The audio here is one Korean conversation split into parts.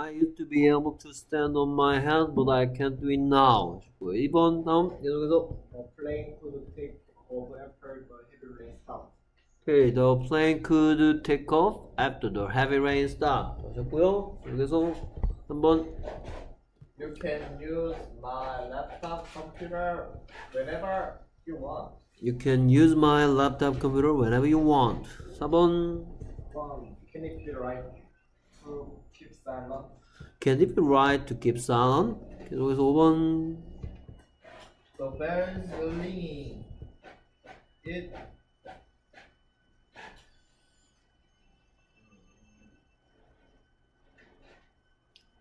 I used to be able to stand on my head, but I can't do it now. 2번 다음 계속해서 The plane could take off after the heavy rain stopped. Okay, the plane could take off after the heavy rain stopped. 하셨고요. 여기서 한번 You can use my laptop computer whenever you want. You can use my laptop computer whenever you want. 4번 One, can it be right to Keep silent. Can it be right to keep silent? Can always open. The bell's ringing. It.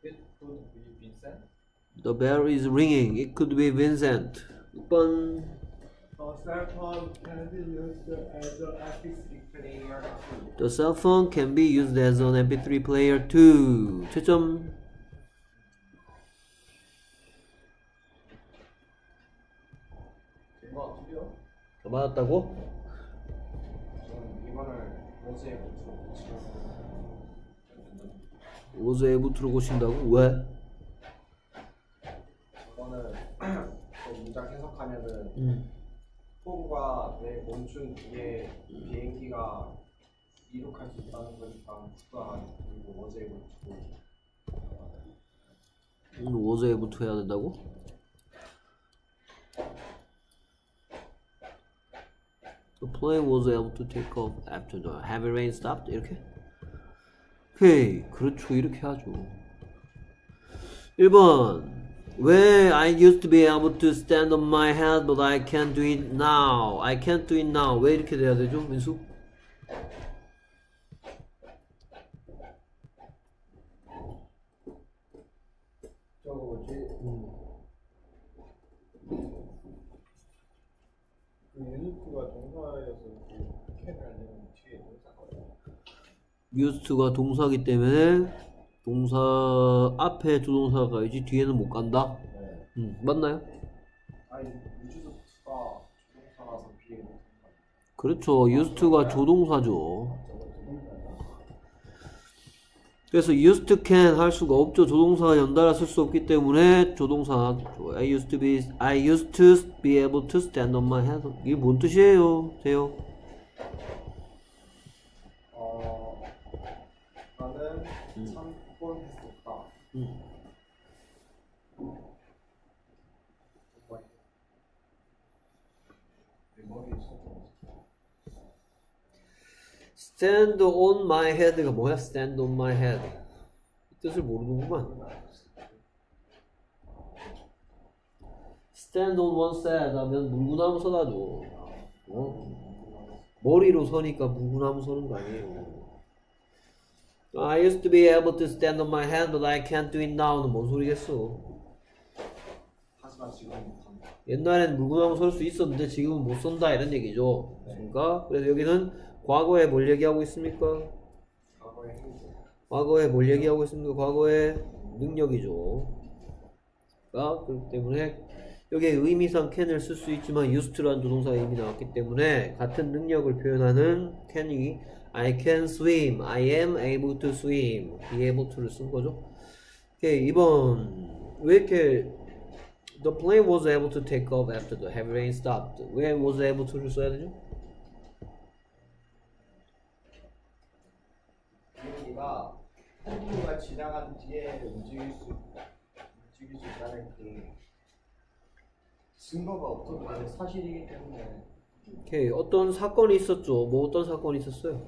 It could be Vincent. The bell is ringing. It could be Vincent. Open. Cell phone can be used as an MP3 player. The cell phone can be used as an MP3 player too. 최점 뭐다 맞았다고? 저는 이번을 원수에 붙이고 오즈 에 부트로 고신다고? 왜? 저거는 그 문장 해석하면은 음. 폭우가 내 멈춘 뒤에 비행기가 이륙할 수 있다는 거니까 추가 그리고 어제 음, 오즈에 부트 해야 된다고? The plane was able to take off after the heavy rain stopped. 이렇게? 오케이. 그렇죠. 이렇게 하죠. 1번. When I used to be able to stand on my head, but I can't do it now. I can't do it now. 왜 이렇게 돼야 되죠, 민수? 저거 뭐지? 그 동사여서 그 캔을 내면 뒤에 동사거든요. used가 동사기 때문에 동사 앞에 두 동사가 있지 뒤에는 못 간다. 네. 음, 맞나요? 아니 유주가 동사라서 비행. 그렇죠. used가 조동사죠. 그래서 used to can 할 수가 없죠. 조동사가 연달아 쓸 수 없기 때문에 조동사 I used to be I used to be able to stand on my head. 이게 뭔 뜻이에요? 돼요? 어 나는 참 음. 정말 내 머리에 있었던 stand on my head가 뭐야? stand on my head. 이 뜻을 모르는구만. stand on one side 하면 물구나무 서다죠. 어? 머리로 서니까 물구나무 서는 거 아니에요. I used to be able to stand on my head, but I can't do it now는 뭔 소리겠어? 옛날엔 물구나무 설 수 있었는데 지금은 못 선다 이런 얘기죠. 그러니까 그래서 여기는 과거에 뭘 얘기하고 있습니까? 과거에 뭘 얘기하고 있습니까? 과거의 능력이죠. 그러니까 그렇기 때문에 여기에 의미상 can을 쓸 수 있지만 used라는 조동사가 이미 나왔기 때문에 같은 능력을 표현하는 can이 I can swim, I am able to swim, be able to를 쓴 거죠. 오케이, 2번 왜 이렇게 The plane was able to take off after the heavy rain stopped. 왜 was able to를 써야 되죠? 비행기가 폭우가 지나간 뒤에 움직일 수 움직일 수 있다는 그 증거가 없어도 사실이기 때문에 오케이, 어떤 사건이 있었죠. 뭐 어떤 사건이 있었어요?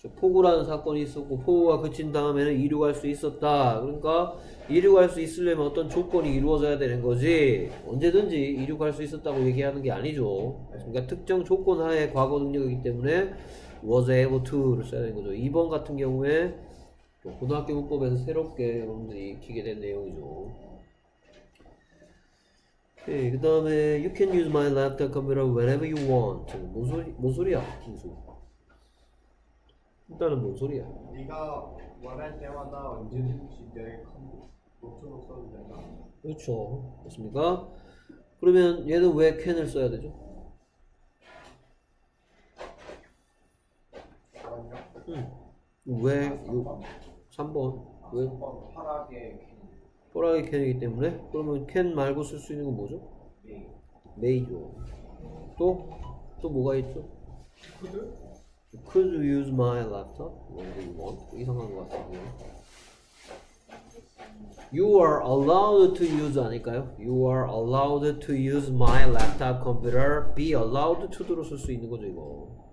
저 폭우라는 사건이 있었고 폭우가 그친 다음에는 이륙할 수 있었다. 그러니까 이륙할 수 있으려면 어떤 조건이 이루어져야 되는 거지 언제든지 이륙할 수 있었다고 얘기하는 게 아니죠. 그러니까 특정 조건 하에 과거 능력이기 때문에 was able to를 써야 되는 거죠. 2번 같은 경우에 또 고등학교 문법에서 새롭게 여러분들이 익히게 된 내용이죠. 오케이, 그 다음에 you can use my laptop computer whenever you want. 뭔 소리, 뭔 소리야, 김수? 일단은 뭔 소리야? 네가 원할 때마다 언제든지 내 노트북 써도 된다. 그렇죠. 맞습니까? 그러면 얘는 왜 can을 써야 되죠? 잠깐만요. 왜, 요, 3번. 왜? 3번 파랗게 캔. 호랑이 캔이기 때문에 그러면 캔 말고 쓸 수 있는 건 뭐죠? 네. 메이죠. 또? 또 뭐가 있죠? Could you use my laptop? Want? 이상한 것 같은데. You are allowed to use 아닐까요? You are allowed to use my laptop computer. Be allowed to로 쓸 수 있는 거죠 이거.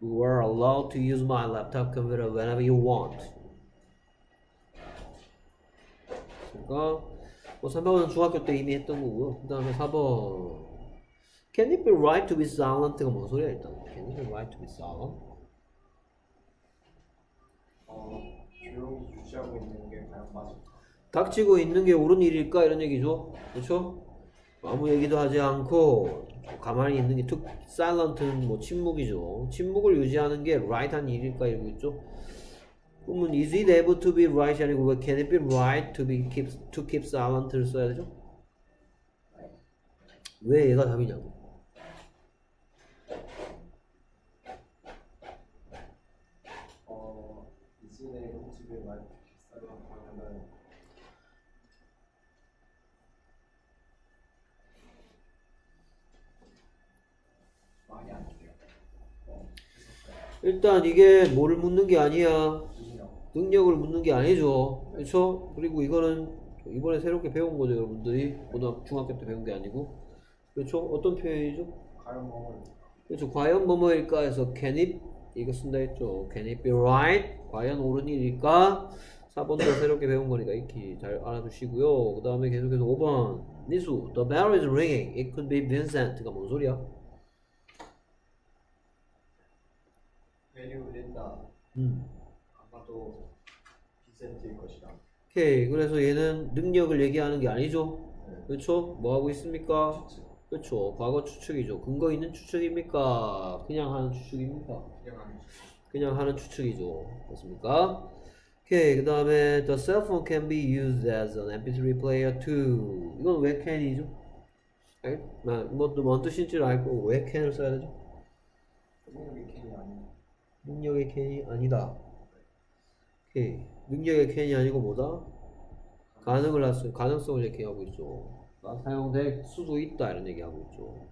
You are allowed to use my laptop computer whenever you want. 그러니까 뭐 3번은 중학교 때 이미 했던 거고요. 그 다음에 4번 Can it be right to be silent가 뭔 소리야 일단 Can it be right to be silent? 어, 조용히 유지하고 있는 게 과연 맞을까? 닥치고 있는 게 옳은 일일까 이런 얘기죠 그렇죠? 아무 얘기도 하지 않고 가만히 있는 게 툭, silent는 뭐 침묵이죠 침묵을 유지하는 게 right한 일일까 이러고 있죠 그러면 is it able to be right 이 아니고 왜 can it be right to be keep to keep silent를 써야 되죠? 왜 얘가 답이냐고 어, 하면은 안 돼요. 어, 일단 이게 뭐를 묻는 게 아니야. 능력을 묻는 게 아니죠. 그렇죠? 그리고 이거는 이번에 새롭게 배운 거죠, 여러분들이. 고등학교, 중학교 때 배운 게 아니고. 그렇죠? 어떤 표현이죠? 과연 뭐를 그렇죠. 과연 뭐뭐일까 해서 can it 이거 쓴다 했죠. can it be right? 과연 옳은 일일까? 4번도 새롭게 배운 거니까 익히 잘 알아두시고요. 그 다음에 계속해서 5번. 니수, the bell is ringing. It could be Vincent가 뭔 소리야? 벨이 울린다. 음. 아마도 비센트일 것이다. 오케이. 그래서 얘는 능력을 얘기하는 게 아니죠. 네. 그렇죠? 뭐 하고 있습니까? 추측. 그렇죠. 과거 추측이죠. 근거 있는 추측입니까? 그냥 하는 추측입니까? 그냥 하는 거. 그냥 하는 추측이죠. 맞습니까? 오케이. 그 다음에 the cell phone can be used as an MP3 player too. 이건 왜 can이죠? 알? 아, 뭐, 뭔 뜻인지를 알고 왜 can을 써야 되죠? 능력이 캔이 아닌 능력의 can이 아니다. 오케이. 능력의 can이 아니고 뭐다? 가능을 했어요. 가능성을 얘기하고 있죠. 아, 사용될 수도 있다 이런 얘기하고 있죠.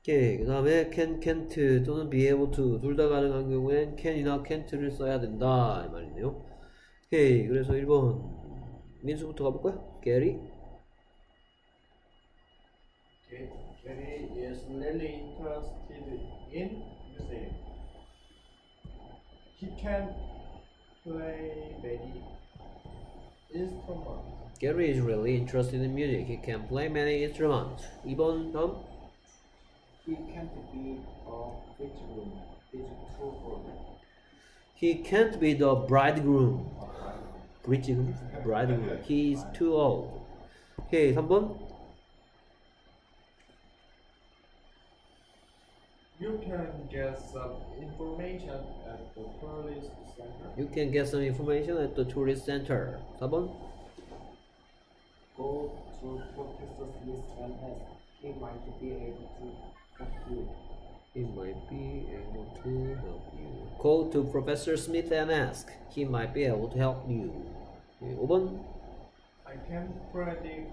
오케이. 그 다음에 can, can't 또는 be able to 둘 다 가능한 경우엔 can이나 can't를 써야 된다 이 말이네요. 오케이. 그래서 1번 민수부터 가볼까요? Gary? Gary is really interested in music. He can play many instruments. Gary is really interested in music. He can play many instruments. 2번 다음 He can't be a bridegroom. He's too old. He can't be the bridegroom. bridegroom? bridegroom. He is too old. 오케이, 3번. You can get some information at the tourist center. You can get some information at the tourist center. Tá bom? Go to professor's list and ask. He might be able to help you. He might be able to help you. Go to Professor Smith and ask. He might be able to help you. Open. I can predict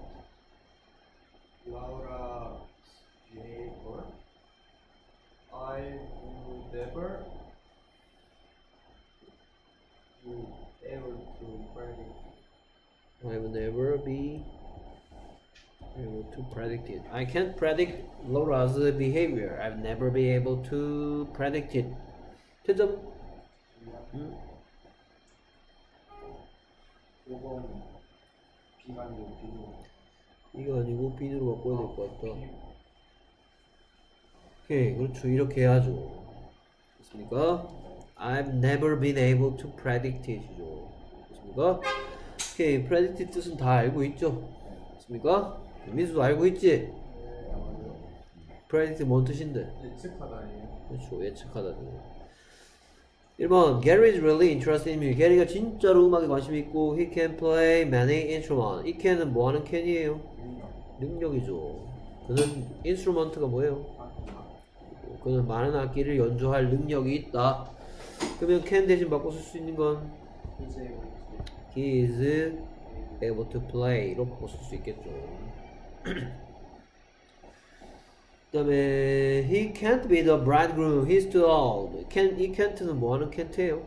Laura's behavior. I would never be able to predict I will never be able to predict it. I can't predict Laura's behavior. I've never be able to predict it. 퇴점. 음, 5번 비관료 비료. 이거 아니고 B로 바꿔야 될 것 같다. 오케이, 그렇죠. 이렇게 해야죠. 됐습니까? I've never been able to predict it이죠. 됐습니까? 오케이, predict 뜻은 다 알고 있죠. 됐습니까? 민수도 알고 있지? 네, predict 뭔 뜻인데? 예측하다니에요. 그렇죠. 예측하다니. 1번 Gary is really interested in music. 게리가 진짜로 음악에 관심이 있고 He can play many instruments. 이 can은 뭐 하는 can이에요? 능력. 능력이죠. 그는 instrument가 뭐예요? 그는 많은 악기를 연주할 능력이 있다. 그러면 can 대신 바꿔 쓸 수 있는 건 he is able to play로 바꿔 쓸 수 있겠죠. 그 다음에 he can't be the bridegroom, he's too old. Can, 이 can't는 뭐 하는 can't예요?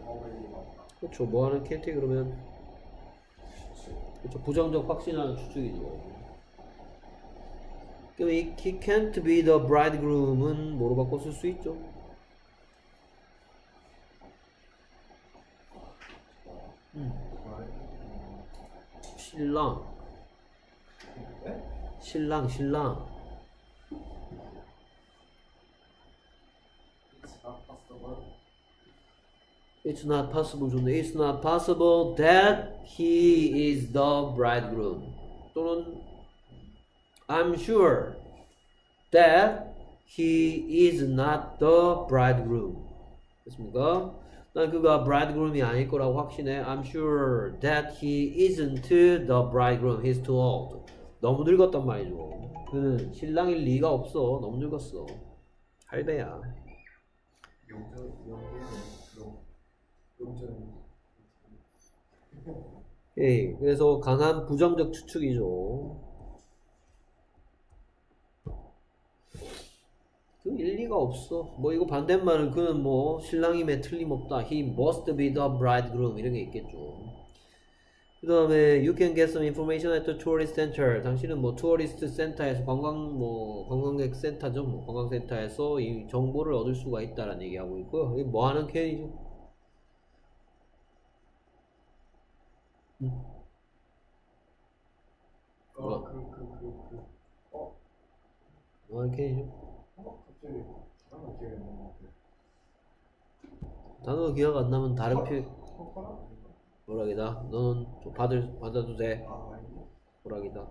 그렇죠. 뭐 하는 can't 그러면 그렇죠. 부정적 확신하는 추측이죠. 이 he can't be the bridegroom은 뭐로 바꿔 쓸 수 있죠? 신랑, 네? 신랑, 신랑. It's not possible. It's not possible that he is the bridegroom. 또는 I'm sure that he is not the bridegroom. 됐습니까? 난 그가 bridegroom이 아닐 거라고 확신해. I'm sure that he isn't the bridegroom. He's too old. 너무 늙었단 말이죠. 그는 신랑일 리가 없어. 너무 늙었어. 할배야. 예, 그래서 강한 부정적 추측이죠. 그 일리가 없어. 뭐 이거 반대말은 그는 뭐 신랑임에 틀림없다. He must be the bridegroom 이런 게 있겠죠. 그 다음에 you can get some information at the tourist center. 당신은 뭐 tourist center에서 관광 뭐 관광객 센터죠. 뭐 관광센터에서 이 정보를 얻을 수가 있다라는 얘기하고 있고요. 이게 뭐 하는 can이죠? 어, 어그그 그 그 어? 뭐 하는 can이죠? 단어가 기억 안 나면 다른 표 헛바람? 뭐라기다. 너는 좀 받을 받아도 돼. 뭐라기다.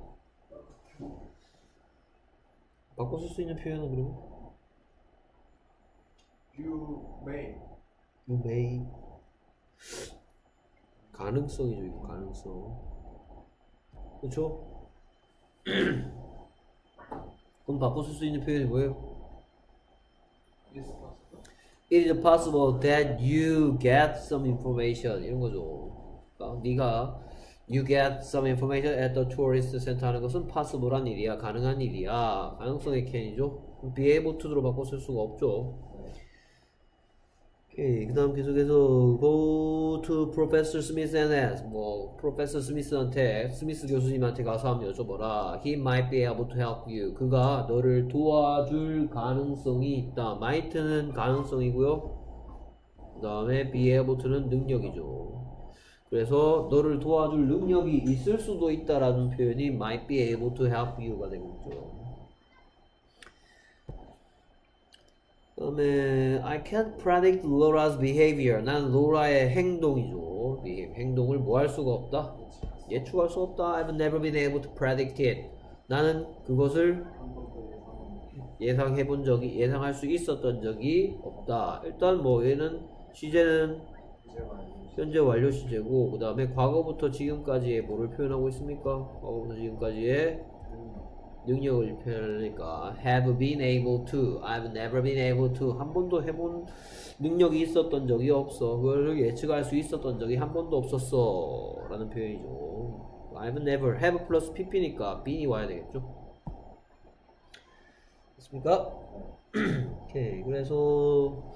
바꿔 쓸 수 있는 표현은 그러면 You may you may 가능성이죠 이거 가능성. 그렇죠? 그럼 바꿔 쓸 수 있는 표현이 뭐예요? It is possible that you get some information 이런 거죠. 그러니까 네가 you get some information at the tourist center 하는 것은 possible한 일이야, 가능한 일이야. 가능성의 can이죠. be able to로 바꿔 쓸 수가 없죠. 그 다음 계속해서 go to Professor Smith and ask 뭐 Professor Smith한테 스미스 교수님한테 가서 한번 여쭤봐라 he might be able to help you 그가 너를 도와줄 가능성이 있다 might는 가능성이고요 그 다음에 be able to는 능력이죠 그래서 너를 도와줄 능력이 있을 수도 있다라는 표현이 might be able to help you가 되고 있죠 그 다음에 I can't predict Laura's behavior. 난 로라의 행동이죠. 행동을 뭐 할 수가 없다. 예측할 수 없다. I've never been able to predict it. 나는 그것을 예상해 본 적이 예상할 수 있었던 적이 없다. 일단 뭐 얘는 시제는 현재 완료 시제고 그 다음에 과거부터 지금까지의 뭐를 표현하고 있습니까? 과거부터 지금까지의 능력을 표현하니까 have been able to, I've never been able to 한 번도 해본 능력이 있었던 적이 없어. 그걸 예측할 수 있었던 적이 한 번도 없었어. 라는 표현이죠. I've never, have 플러스 pp니까 bean이 와야 되겠죠. 됐습니까? 오케이. 그래서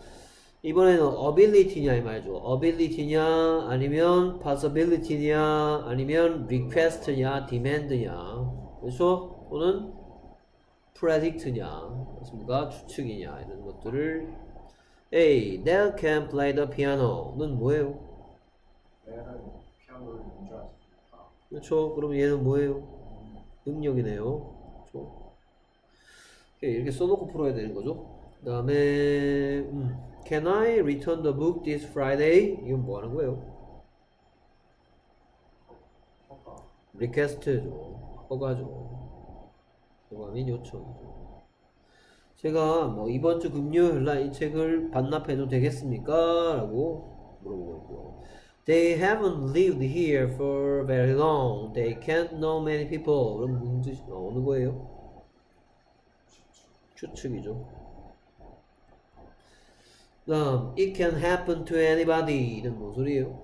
이번에는 ability냐 이 말이죠. ability냐 아니면 possibility냐 아니면 request냐 demand냐 그렇죠? 또는 predict냐 그렇습니까? 추측이냐 이런 것들을 A. Dad can play the piano는 뭐예요? 그렇죠? 그럼 얘는 뭐예요? 능력이네요. 그렇죠? 이렇게 써놓고 풀어야 되는 거죠. 그 다음에 음, Can I return the book this Friday? 이건 뭐 하는 거예요? request죠. 허가죠. 및 요청이죠. 제가 뭐 이번 주 금요일 날 이 책을 반납해도 되겠습니까? 라고 물어보고 있고요. They haven't lived here for very long. They can't know many people. 그럼 뜻이 어, 어느 거예요? 추측이죠. 다음 it can happen to anybody 이는 뭔 소리예요?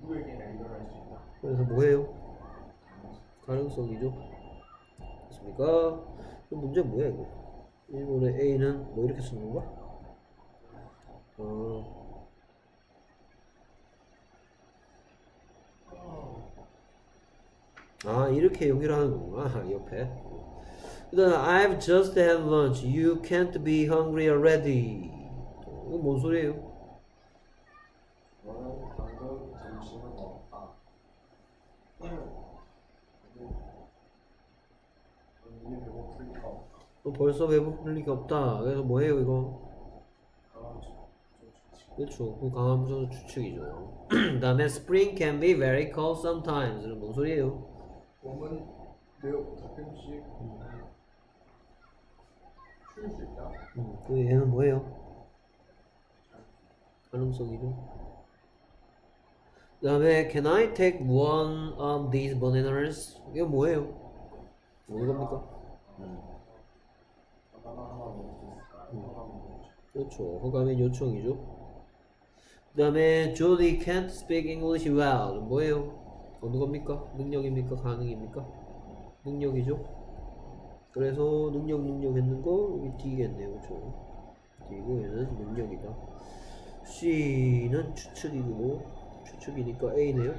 누구에게나 일어날 수 있다. 그래서 뭐예요? 가능성이죠. 됐습니까? 문제 뭐야 이거? 1번의 A는 뭐 이렇게 쓰는 건가? 어. 아 이렇게 여기를 하는 거구나 옆에 그 다음 I've just had lunch You can't be hungry already 이거 뭔 소리예요? 이게 배고플 리가 없다. 너 벌써 배고플 리가 없다 그래서 뭐예요 이거? 좋지. 그렇죠. 그 강한 부정은 추측이죠. 그 다음에 spring can be very cold sometimes. 이런 뭔 소리예요? 봄은 매우 가끔씩 추울 수 있다. 음, 그 얘는 뭐예요? 가능성이죠. 그 다음에 can I take one of these bananas? 이게 뭐예요? 어느 겁니까? 바 그렇죠. 허가면 요청이죠. 그 다음에 Jody can't speak English well. 뭐예요? 어느 겁니까? 능력입니까? 가능입니까? 능력이죠. 그래서 능력 능력 했는 거 여기 D겠네요. 그렇죠. D고 얘는 능력이다. C는 추측이고 추측이니까 A네요.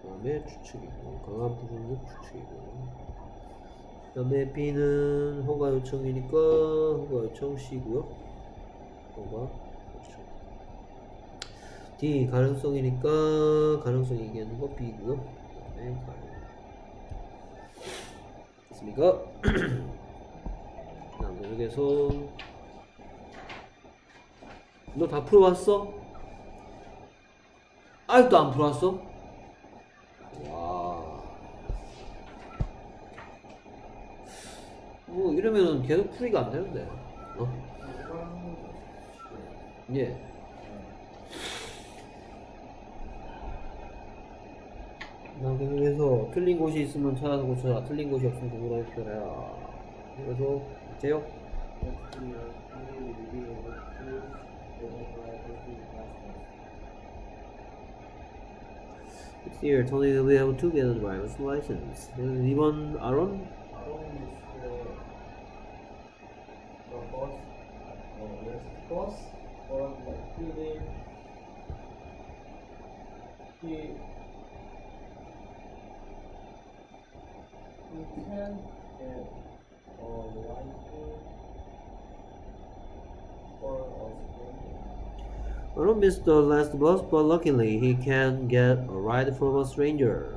그 다음에 추측이고 강한 부분은 추측이고 그 다음에 B는 허가 요청이니까 허가 요청 C고요. 뭐가 그렇죠. D 가능성이니까 가능성 얘기하는 거 B고요. 그다음에 가능. 됐습니까? 그다음 계속해서 너다 풀어왔어? 아직도 안 풀어왔어? 와. 뭐 이러면 계속 풀이가 안 되는데. 어? 예. 나 계속해서 틀린 곳이 있으면 찾아서 고쳐라. 틀린 곳이 없으면 공부를 해라. 그래서 제요. 이번 아론? Course or like building he he can get a rifle or a spring 아론 missed the last bus, but luckily he can get a ride from a stranger.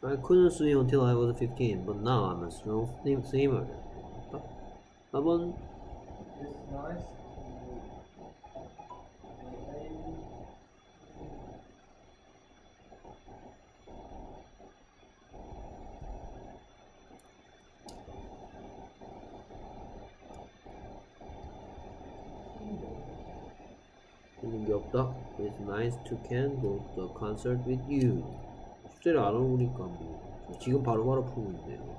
I couldn't swim until I was 15, but now I'm a strong swimmer. Come on. It's nice. It's nice to can go to a concert with you. 숙제를 안 오니까 뭐 지금 바로바로 풀고 있네요.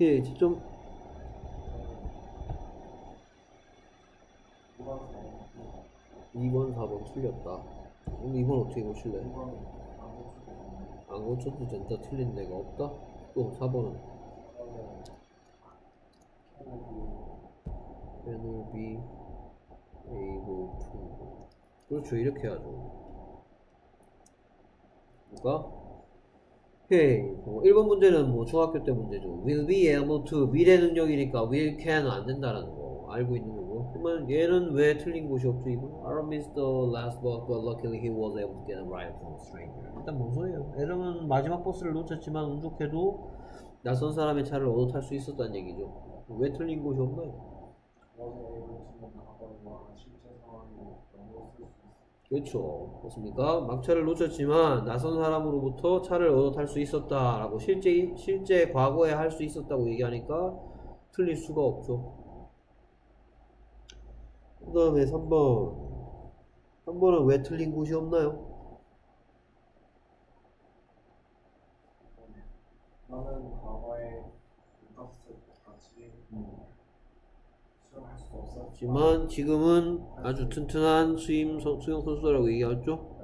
예, 좀 2번, 4번 틀렸다. 그럼 2번 어떻게 고칠래? 안 고쳐도 된다 틀린 데가 없다? 또 4번은 Can be able to 그렇죠 이렇게 하죠 누가? 오케이 뭐 1번 문제는 뭐 중학교 때 문제죠. Will be able to 미래 능력이니까 will can은 안 된다라는 거 알고 있는 거고. 그러면 얘는 왜 틀린 곳이 없죠 이거? I missed the last bus but luckily he was able to get a ride from a stranger. 일단 뭔 소리예요? 에러는 마지막 버스를 놓쳤지만 운 좋게도 낯선 사람의 차를 얻어 탈 수 있었다는 얘기죠. 왜 틀린 곳이 없나요? 그렇죠. 그렇습니까? 막차를 놓쳤지만 낯선 사람으로부터 차를 얻어 탈 수 있었다라고 실제 실제 과거에 할 수 있었다고 얘기하니까 틀릴 수가 없죠. 그 다음에 3번. 3번은 왜 틀린 곳이 없나요? 나는 과거에 루카스 같이 수영할 수 없었지만 지금은 아주 튼튼한 수임 선- 수영 선수라고 얘기하죠.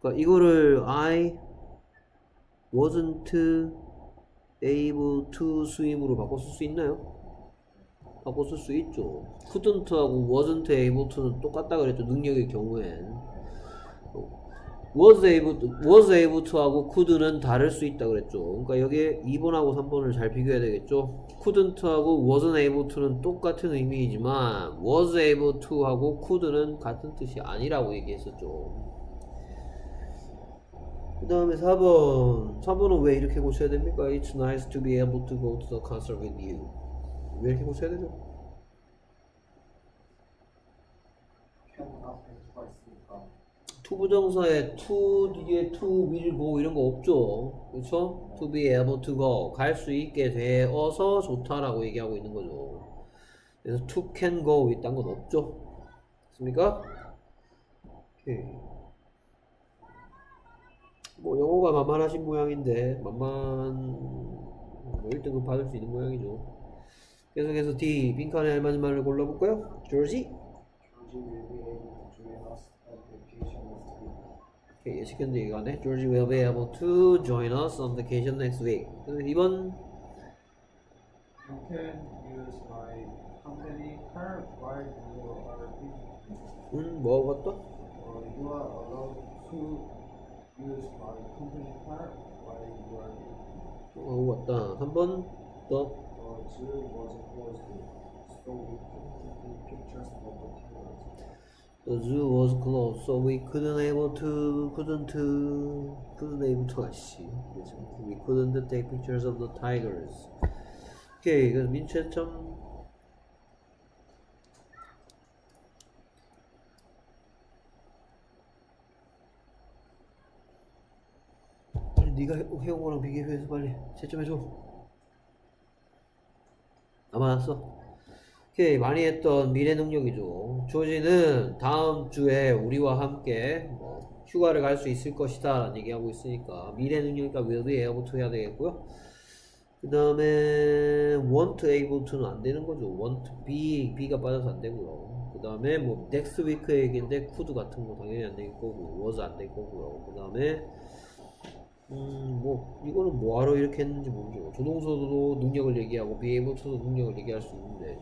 그러니까 이거를 I wasn't able to swim으로 바꿔 쓸 수 있나요? 바꿔 쓸 수 있죠. couldn't하고 wasn't able to는 똑같다 그랬죠. 능력의 경우엔 어, was able to, was able to하고 could는 다를 수 있다 그랬죠. 그러니까 여기에 2번하고 3번을 잘 비교해야 되겠죠. couldn't하고 wasn't able to는 똑같은 의미이지만 was able to하고 could는 같은 뜻이 아니라고 얘기했었죠. 그 다음에 4번 3번은 왜 이렇게 고쳐야 됩니까? It's nice to be able to go to the concert with you 왜 이렇게 고쳐야 되죠? 캔 앞에 누가 있으니까 투부정사에 to 뒤에 to go 이런 거 없죠. 그렇죠? to be able to go. 갈 수 있게 되어서 좋다라고 얘기하고 있는 거죠. 그래서 to can go 이딴 건 없죠. 됐습니까? 오케이. 뭐 영어가 만만하신 모양인데 만만 뭐 1등급 받을 수 있는 모양이죠. 계속해서 D 빈칸에 알맞은 말을 골라볼까요? 조지? 조지 will be able to join us on vacation next week 오케이, 예 측견 얘기가네. George will be able to join us on vacation next week. 이번 You can use my company car while you are busy. 은 뭐하고 같다? Or you are allowed to use my company car while you are busy. 뭐하고 같다. 한번 더. The zoo was we couldn't take pictures of the The zoo was closed, so we couldn't able to, couldn't to, couldn't able to, 아씨. We couldn't take pictures of the tigers. 오케이, 그래서 민채점. 빨리 네가 해- 해온 거랑 비교해서 빨리 채점해줘. 남아났어. 오케이 많이 했던 미래 능력이죠. 조지는 다음 주에 우리와 함께 뭐 휴가를 갈 수 있을 것이다 라는 얘기하고 있으니까 미래 능력이니까 will be able to 해야 되겠고요. 그 다음에 want able to는 안 되는 거죠. want be, be가 빠져서 안 되고요. 그 다음에 뭐 next week 얘기인데 could 같은 거 당연히 안 될 거고 was 안 될 거고요. 그 다음에 음, 뭐, 이거는 뭐하러 이렇게 했는지 모르죠. 조동서도 능력을 얘기하고, be able to도 능력을 얘기할 수 있는데,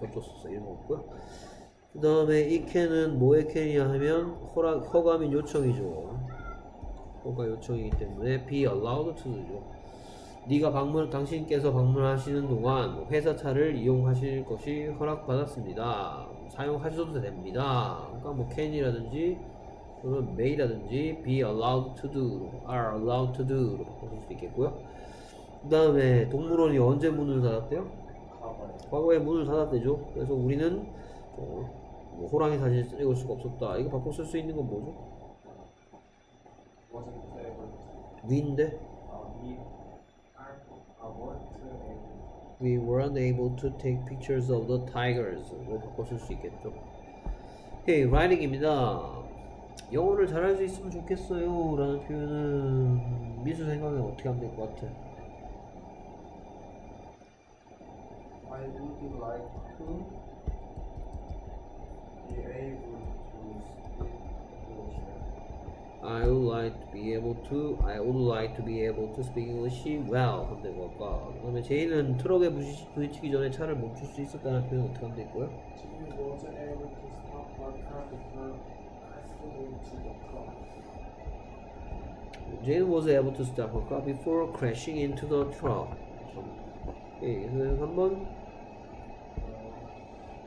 겹쳤었어. 이런 거 없고요. 그 다음에 이 캔은 뭐의 캔이냐 하면, 허락, 허가 및 요청이죠. 허가 요청이기 때문에, be allowed to죠. 네가 방문, 당신께서 방문하시는 동안 뭐 회사 차를 이용하실 것이 허락받았습니다. 사용하셔도 됩니다. 그러니까 뭐 can이라든지, 또는 may라든지 be allowed to do, are allowed to do로 바꿔줄 수 있겠고요. 그 다음에 동물원이 언제 문을 닫았대요? 과거에 문을 닫았대죠. 그래서 우리는 어, 뭐 호랑이 사진 찍을 수가 없었다. 이거 바꿔 쓸 수 있는 건 뭐죠? uh, we weren't able to take pictures of the tigers. 로 바꿔 쓸 수 있겠죠. 오케이, writing입니다. 영어를 잘할 수 있으면 좋겠어요. 라는 표현은 미수 생각에 어떻게 하면 될 것 같아? I would like to be able to speak English. I would like to be able to I would like to be able to speak English well 하면 되고 아까 그다음에 제이는 트럭에 부딪히기 전에 차를 멈출 수 있었다는 표현 어떻게 하면 될까요? Jimmy wasn't able to stop her car before crashing into the truck. Jane was able to stop her car before crashing into the truck. 예, 그래서 한번 Uh,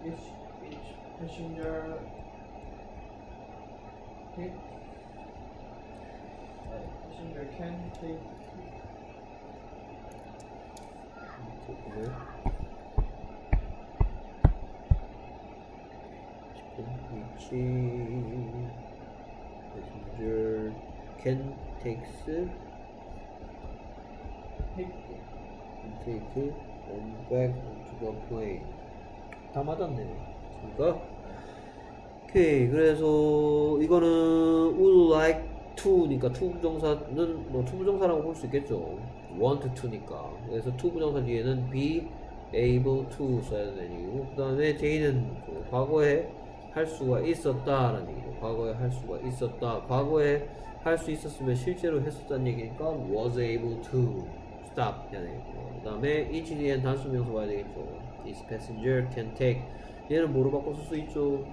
each each passenger. Take uh, passenger can take which passenger can takes take take on back onto the plane. 다 맞았네. 그러니까 오케이 그래서 이거는 would like to니까 to 부정사는 뭐 to 부정사라고 볼 수 있겠죠. want to니까. 그래서 to 부정사 뒤에는 be able to 써야 되는 얘기고 그 다음에 그 과거에 할 수가 있었다라는 얘기죠. 과거에 할 수가 있었다. 과거에 할 수 있었으면 실제로 했었다는 얘기니까 was able to stop 해야 되겠고 그 다음에 each 뒤엔 단수 명사 봐야 되겠죠. This passenger can take 얘는 뭐로 바꿔 쓸 수 있죠?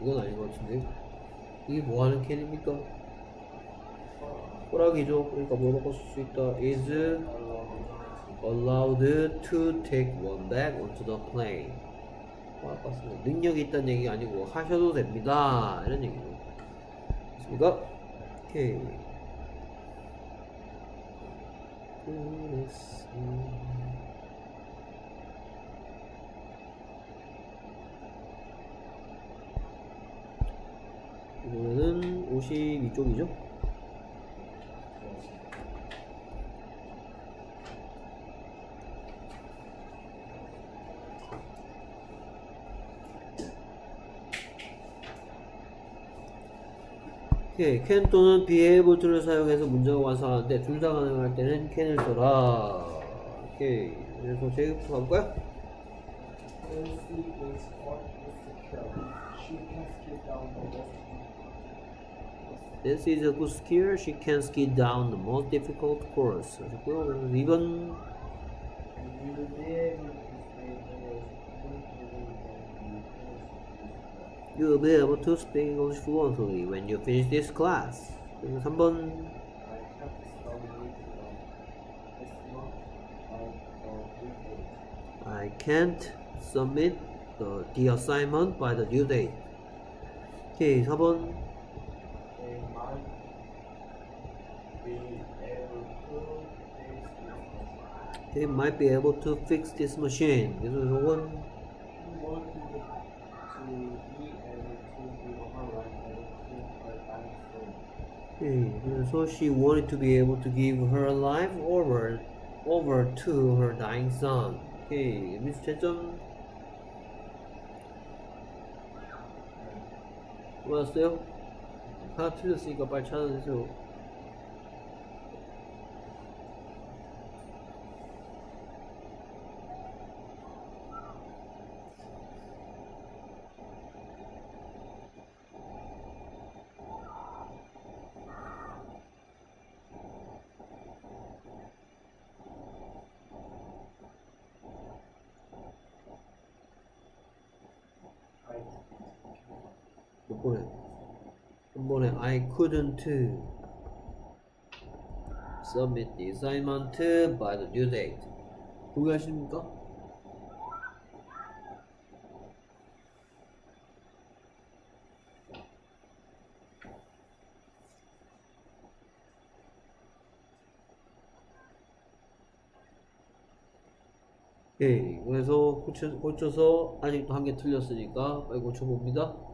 이건 아닌 것 같은데 이게 뭐 하는 캔입니까? 호락이죠. 그러니까 뭐 바꿔 쓸 수 있다. is allowed to take one back onto the plane. 바꿨습니다. 능력이 있다는 얘기가 아니고 하셔도 됩니다. 이런 얘기죠. 됐습니까? 그랬어. 이번에는 52쪽이죠? 오케이, can 또는 to를 사용해서 문장을 완성하는데 둘 다 가능할 때는 can을 써라. 오케이, 그래서 제이부터 가볼까요? Nancy is on insecure. She can skip down the most Nancy is a good skier. She can ski down the most difficult course. 하셨고요. 그래서 2번 You will be able to speak English fluently when you finish this class. 그리고 3번 I have to study it. It's not I can't submit uh, due date. the, the assignment by the due date. 오케이, 4번 They might be able to fix They might be able to fix this this machine. machine. 그래서 이건 free. 오케이, 그래서 she wanted to be able to give her life over over to her dying son. 오케이, 미스 채점 맞았어요? 하나 틀렸으니까 빨리 찾아내세요. Couldn't submit the assignment by the due date. 동의하십니까? 예, 그래서 고쳐, 고쳐서 아직도 한 개 틀렸으니까 빨리 고쳐봅니다.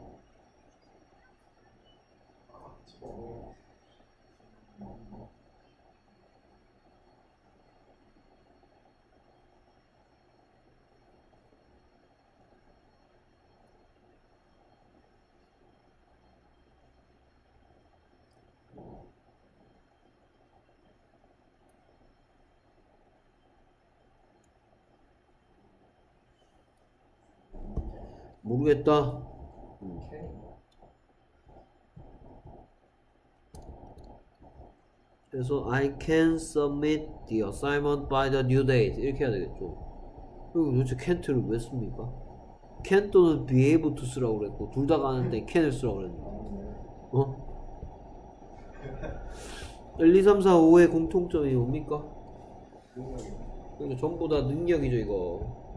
모르겠다. 그래서 I can submit the assignment by the due date 이렇게 해야 되겠죠. 그리고 도대체 can't를 왜 씁니까? can 또는 be able to 쓰라고 그랬고 둘 다 가는데 can을 쓰라고 그랬는데 어? 1, 2, 3, 4, 5의 공통점이 뭡니까? 그러니까 전부 다 능력이죠 이거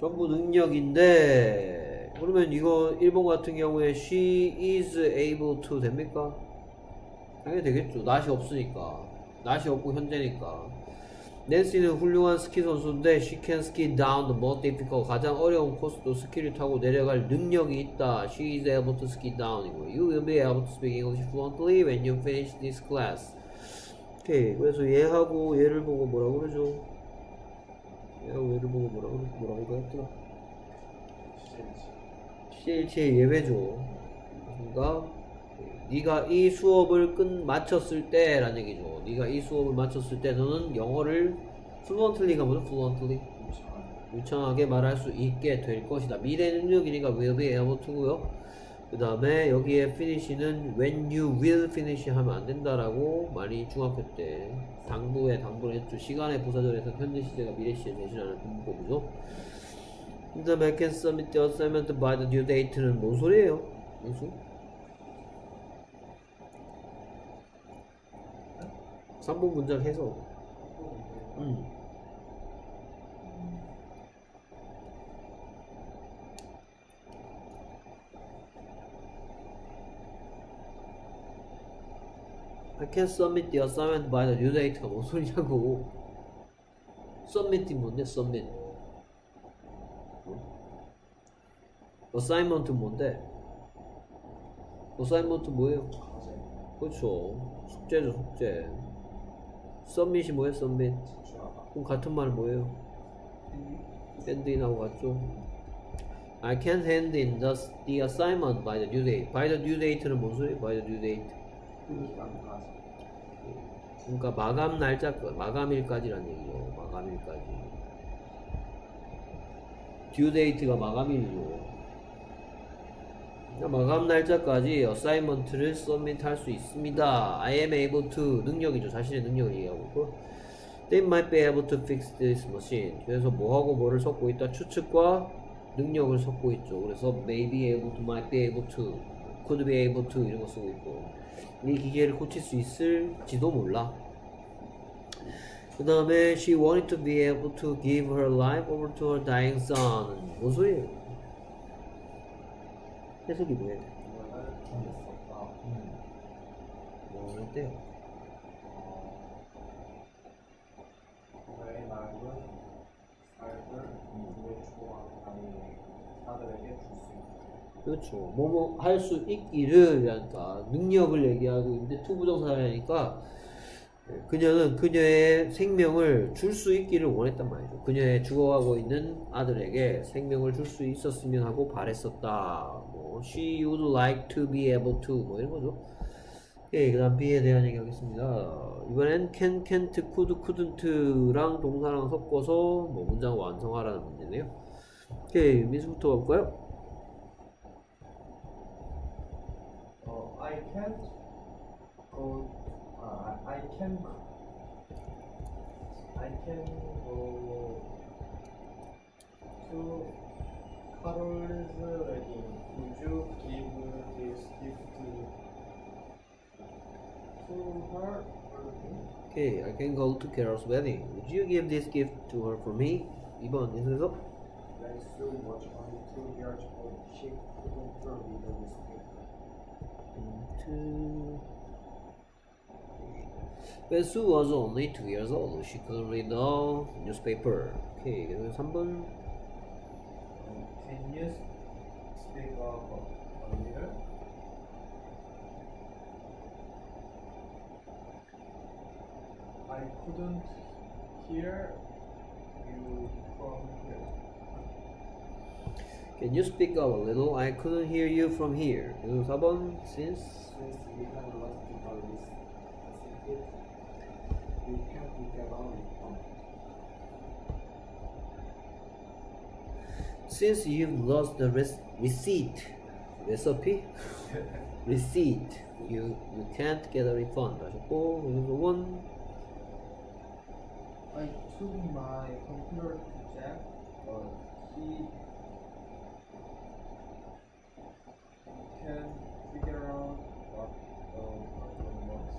전부 능력인데 그러면 이거 1번 같은 경우에 she is able to 됩니까? 당연히 되겠죠 낫이 없으니까 낫이 없고 현재니까 낸시는 훌륭한 스키 선수인데 she can ski down the most difficult 가장 어려운 코스도 스키를 타고 내려갈 능력이 있다 she is able to ski down 이고 you will be able to speak English fluently when you finish this class 오케이 그래서 얘하고 얘를 보고 뭐라고 그러죠? 얘가 왜를 보고 뭐라고 뭐라고 했더라 CH CH의 예외죠 그러니까 네가 이 수업을 끝 마쳤을 때라는 얘기죠 네가 이 수업을 마쳤을 때 너는 영어를 fluently가 뭐죠? fluently 유창하게 말할 수 있게 될 것이다. 미래 능력이니까 will be able to고요. 그 다음에 여기에 finish는 when you will finish 하면 안 된다라고 많이 중학교 때 당부에 당부를 했죠. 시간의 부사절에서 현재 시제가 미래 시제 대신하는 분법이죠. 그 다음에 I can submit the assignment by the due date는 뭔 소리예요? 무슨? 3번 문장 해서 음. I can submit the assignment by the due date가 뭔 소리냐고 submit이 뭔데 submit assignment 뭔데 assignment 뭐예요? 그렇죠 숙제죠 숙제 submit이 뭐예요 submit 그럼 같은 말 뭐예요? hand in하고 같죠? I can hand in the, the assignment by the due date by the due date는 뭔 소리예요? by the due date 그러니까 마감 날짜 마감일까지란 얘기죠. 마감일까지. due date가 마감일이죠. 그러니까 마감 날짜까지 assignment를 submit 할 수 있습니다. I am able to 능력이죠. 자신의 능력을 얘기하고 있고. They might be able to fix this machine. 그래서 뭐하고 뭐를 섞고 있다. 추측과 능력을 섞고 있죠. 그래서 may be able to, might be able to, could be able to 이런 거 쓰고 있고. 이 기계를 고칠 수 있을지도 몰라. 그 다음에 she wanted to be able to give her life over to her dying son. 뭔 소리예요? 해석이 뭐예요? 이거는 잘했었다 뭐 어때요? 너의 남은 삶을 누구의 좋아 아니 사들에게 있다 그렇죠. 뭐뭐 할 수 있기를 하니까 능력을 얘기하고 있는데 투부정사라니까 그녀는 그녀의 생명을 줄 수 있기를 원했단 말이죠. 그녀의 죽어가고 있는 아들에게 생명을 줄 수 있었으면 하고 바랬었다. 뭐 she would like to be able to 뭐 이런 거죠. 예, 그 다음 B에 대한 얘기 하겠습니다. 이번엔 can, can't, could, couldn't랑 동사랑 섞어서 뭐 문장 완성하라는 문제네요. 오케이, 미수부터 가볼까요? I can't go. 아, I can. I can go to Carol's wedding. Would you give this gift to her or me? Okay, I can go to Carol's wedding. Would you give this gift to her for me? 2번 계속해서 When Sue was only two years old, she couldn't read the newspaper. two. When Sue was only two years old, she couldn't read the newspaper. Okay, 그래서 3번 Can you speak up a little? I couldn't hear you from here. Can you speak up a little? I couldn't hear you from here. 그래서 4번 since Since we have lost the list, you can figure out it. since you've lost the res- receipt recipe receipt you you can't get a refund 하셨고 그래서 1 I took my computer to Jack, but he can figure out what the problem was.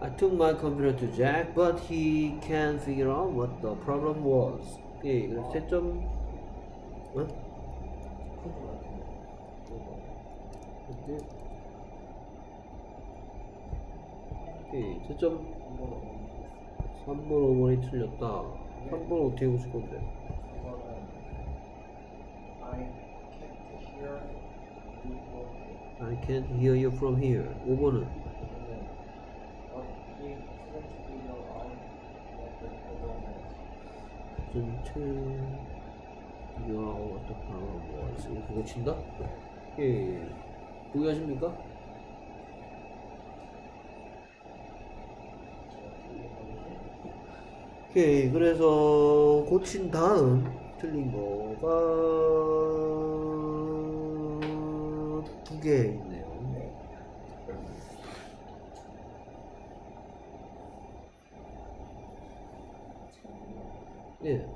I took my computer to Jack, but he can't figure out what the problem was. 오케이, 그래서 채점, 어? 이렇게. 오케이, 채점 3번, 5번이 틀렸다. 3번 어떻게 보실 건데? I can't hear you from here. I can't hear you from here. 5번은 But he couldn't figure out what 특유하고 어떻다고 뭐가 있어요? 그거 친다? 예. 동의하십니까? 오케이 그래서 고친 다음 틀린 거가 두 개 있네요. 예.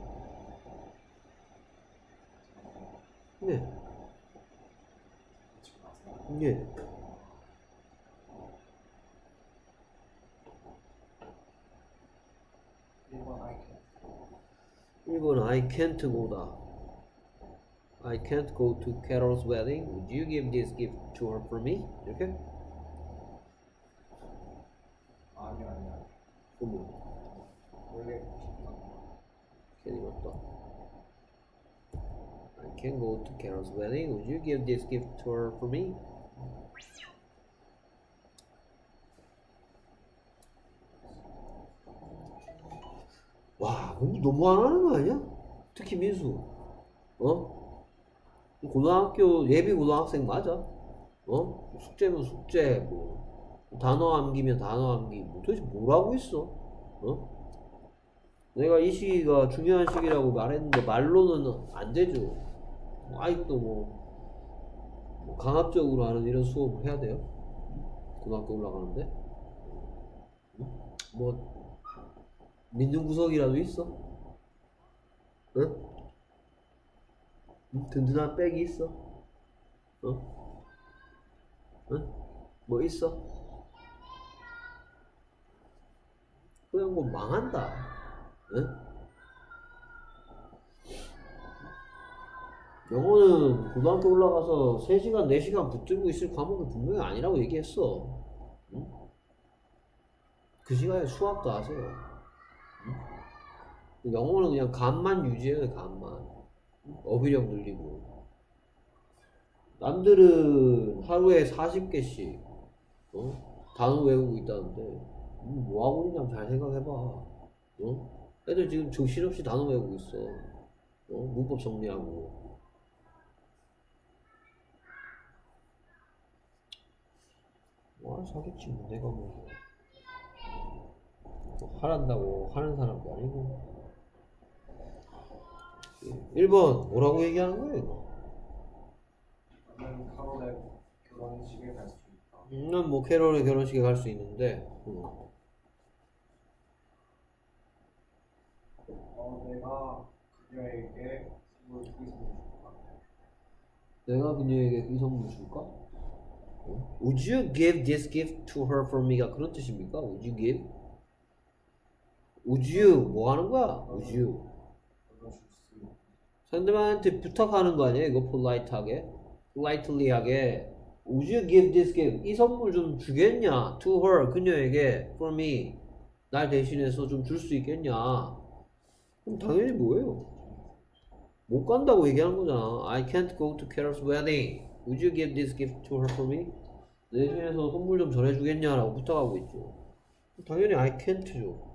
네. 예. 1번 I can't go다. I can't go to Carol's wedding. Would you give this gift to her for me? 이렇게? 아니 아니야 어머, 원래 괜히 맞다. I can't go to Carol's wedding. Would you give this gift to her for me? 와, 근데 너무 안 하는 거 아니야? 특히 민수. 어? 고등학교 예비 고등학생 맞아? 어? 숙제면 숙제, 뭐 단어 암기면 단어 암기, 뭐 도대체 뭘 하고 있어? 어? 내가 이 시기가 중요한 시기라고 말했는데 말로는 안 되죠. 뭐 아직도 뭐, 뭐 강압적으로 하는 이런 수업을 해야 돼요? 고등학교 올라가는데? 응? 뭐 믿는 구석이라도 있어? 응? 응? 든든한 백이 있어? 어? 응? 뭐 있어? 그냥 뭐 망한다. 응? 영어는 고등학교 올라가서 3시간, 4시간 붙들고 있을 과목이 분명히 아니라고 얘기했어. 응? 그 시간에 수학도 하세요. 응? 영어는 그냥 감만 유지해요, 감만. 어휘력 늘리고. 남들은 하루에 40개씩 어? 단어 외우고 있다는데 음, 뭐 하고 있냐 잘 생각해봐. 어? 애들 지금 정신없이 단어 외우고 있어. 어? 문법 정리하고. 뭐 사겠지 뭐 내가 뭐, 뭐 하란다고 하는 사람도 아니고 1번 뭐라고 얘기하는 거예요 이거? 결혼식에 갈 수 있다 음, 뭐 캐롤의 결혼식에 갈 수 있는데 음. 어 내가 그녀에게 선물 이 선물 줄까 내가 그녀에게 이 선물 줄까? 어? Would you give this gift to her for me가 그런 뜻입니까? Would you give? Would you 뭐 하는 거야? Would you 상대방한테 부탁하는 거 아니야? 이거 polite하게 politely하게 Would you give this gift? 이 선물 좀 주겠냐? To her 그녀에게 for me 날 대신해서 좀 줄 수 있겠냐? 그럼 당연히 뭐예요? 못 간다고 얘기하는 거잖아. I can't go to Carol's wedding. Would you give this gift to her for me? 내 대신해서 선물 좀 전해주겠냐라고 부탁하고 있죠. 당연히 I can't죠.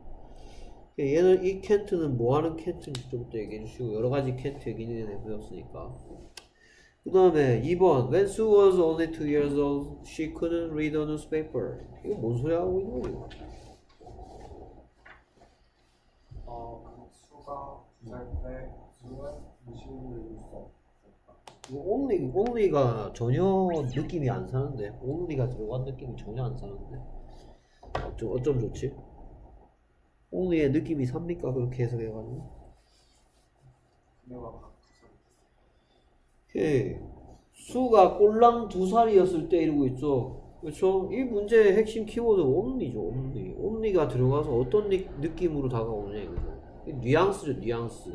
얘는 이 can't는 뭐 하는 can't인지 좀더 얘기해 주시고 여러 가지 can't 얘기는 해보셨으니까. 그 다음에 2번 When Sue was only two years old, she couldn't read a newspaper. 이거 뭔 소리 하고 있는 거지? 어그 수가 두살때 수는 신문을 읽을 수 없었다 이거 only, only가 전혀 느낌이 안 사는데 only가 들어간 느낌이 전혀 안 사는데 어쩜, 어쩜 좋지? Only의 느낌이 삽니까? 그렇게 해석해가지고. 오케이 수가 꼴랑 두 살이었을 때 이러고 있죠. 그렇죠? 이 문제의 핵심 키워드 only죠 only only가 들어가서 어떤 느, 느낌으로 다가오냐 이거죠. 뉘앙스죠 뉘앙스.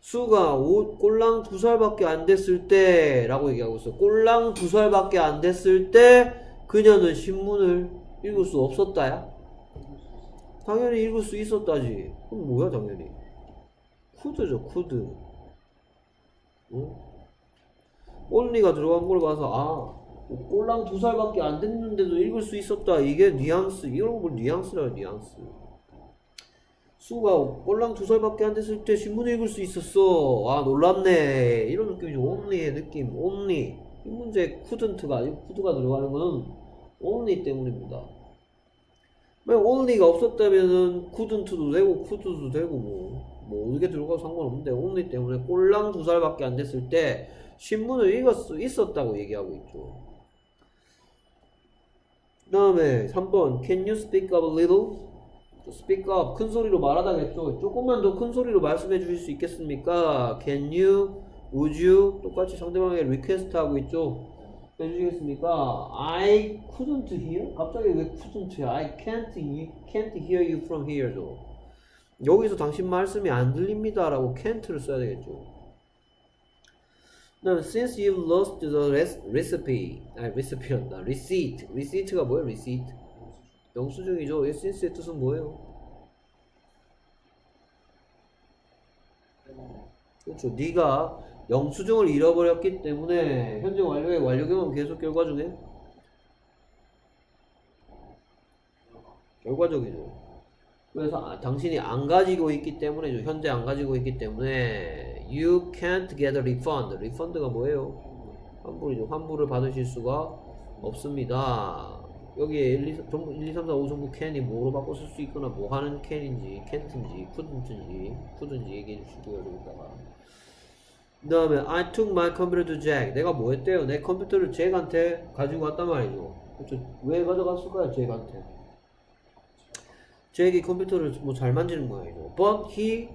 수가 오, 꼴랑 두 살밖에 안 됐을 때 라고 얘기하고 있어. 꼴랑 두 살밖에 안 됐을 때 그녀는 신문을 읽을 수 없었다야? 당연히 읽을 수 있었다지 그럼 뭐야 당연히 쿠드죠 쿠드 어? only가 들어간 걸 봐서 아 꼴랑 두 살밖에 안 됐는데도 읽을 수 있었다 이게 뉘앙스 이런 걸 뉘앙스라 뉘앙스 수가 꼴랑 두 살밖에 안 됐을 때 신문 읽을 수 있었어. 아 놀랍네. 이런 느낌이죠. only의 느낌. only. 이 문제 couldn't가 아니고 could가 들어가는 거는 only 때문입니다. 만약 only가 없었다면은 couldn't도 되고 could도 되고 뭐. 뭐 어떻게 들어가도 상관없는데 only 때문에 꼴랑 두 살밖에 안 됐을 때 신문을 수 있었다고 얘기하고 있죠. 그 다음에 3번 Can you speak up a little? speak up 큰 소리로 말하다겠죠. 조금만 더 큰 소리로 말씀해 주실 수 있겠습니까? Can you? Would you? 똑같이 상대방에게 request 하고 있죠. 해주시겠습니까? I couldn't hear? 갑자기 왜 couldn't야? I can't, you can't hear you from here죠. 여기서 당신 말씀이 안 들립니다 라고 can't를 써야 되겠죠. 그다음 since you've lost the recipe, 아 recipe란다, receipt, receipt가 뭐예요? receipt 영수증이죠. 이 since의 뜻은 뭐예요? 그렇죠. 네가 영수증을 잃어버렸기 때문에 현재 완료의 완료경은 계속 결과 중에 결과적이죠. 그래서 아, 당신이 안 가지고 있기 때문에 현재 안 가지고 있기 때문에 you can't get a refund. refund가 뭐예요? 환불이죠. 환불을 받으실 수가 없습니다. 여기에 1, 2, 전부 1, 2, 3, 4, 5 전부 can이 뭐로 바꿔 쓸 수 있거나 뭐 하는 can인지 can't인지 couldn't인지 couldn't 얘기해 주시고요. 여기다가 그 다음에 I took my computer to Jack. 내가 뭐 했대요? 내 컴퓨터를 잭한테 가지고 왔단 말이죠. 그렇죠. 왜 가져갔을까요? 잭한테. 잭이 컴퓨터를 뭐 잘 만지는 모양이죠. But he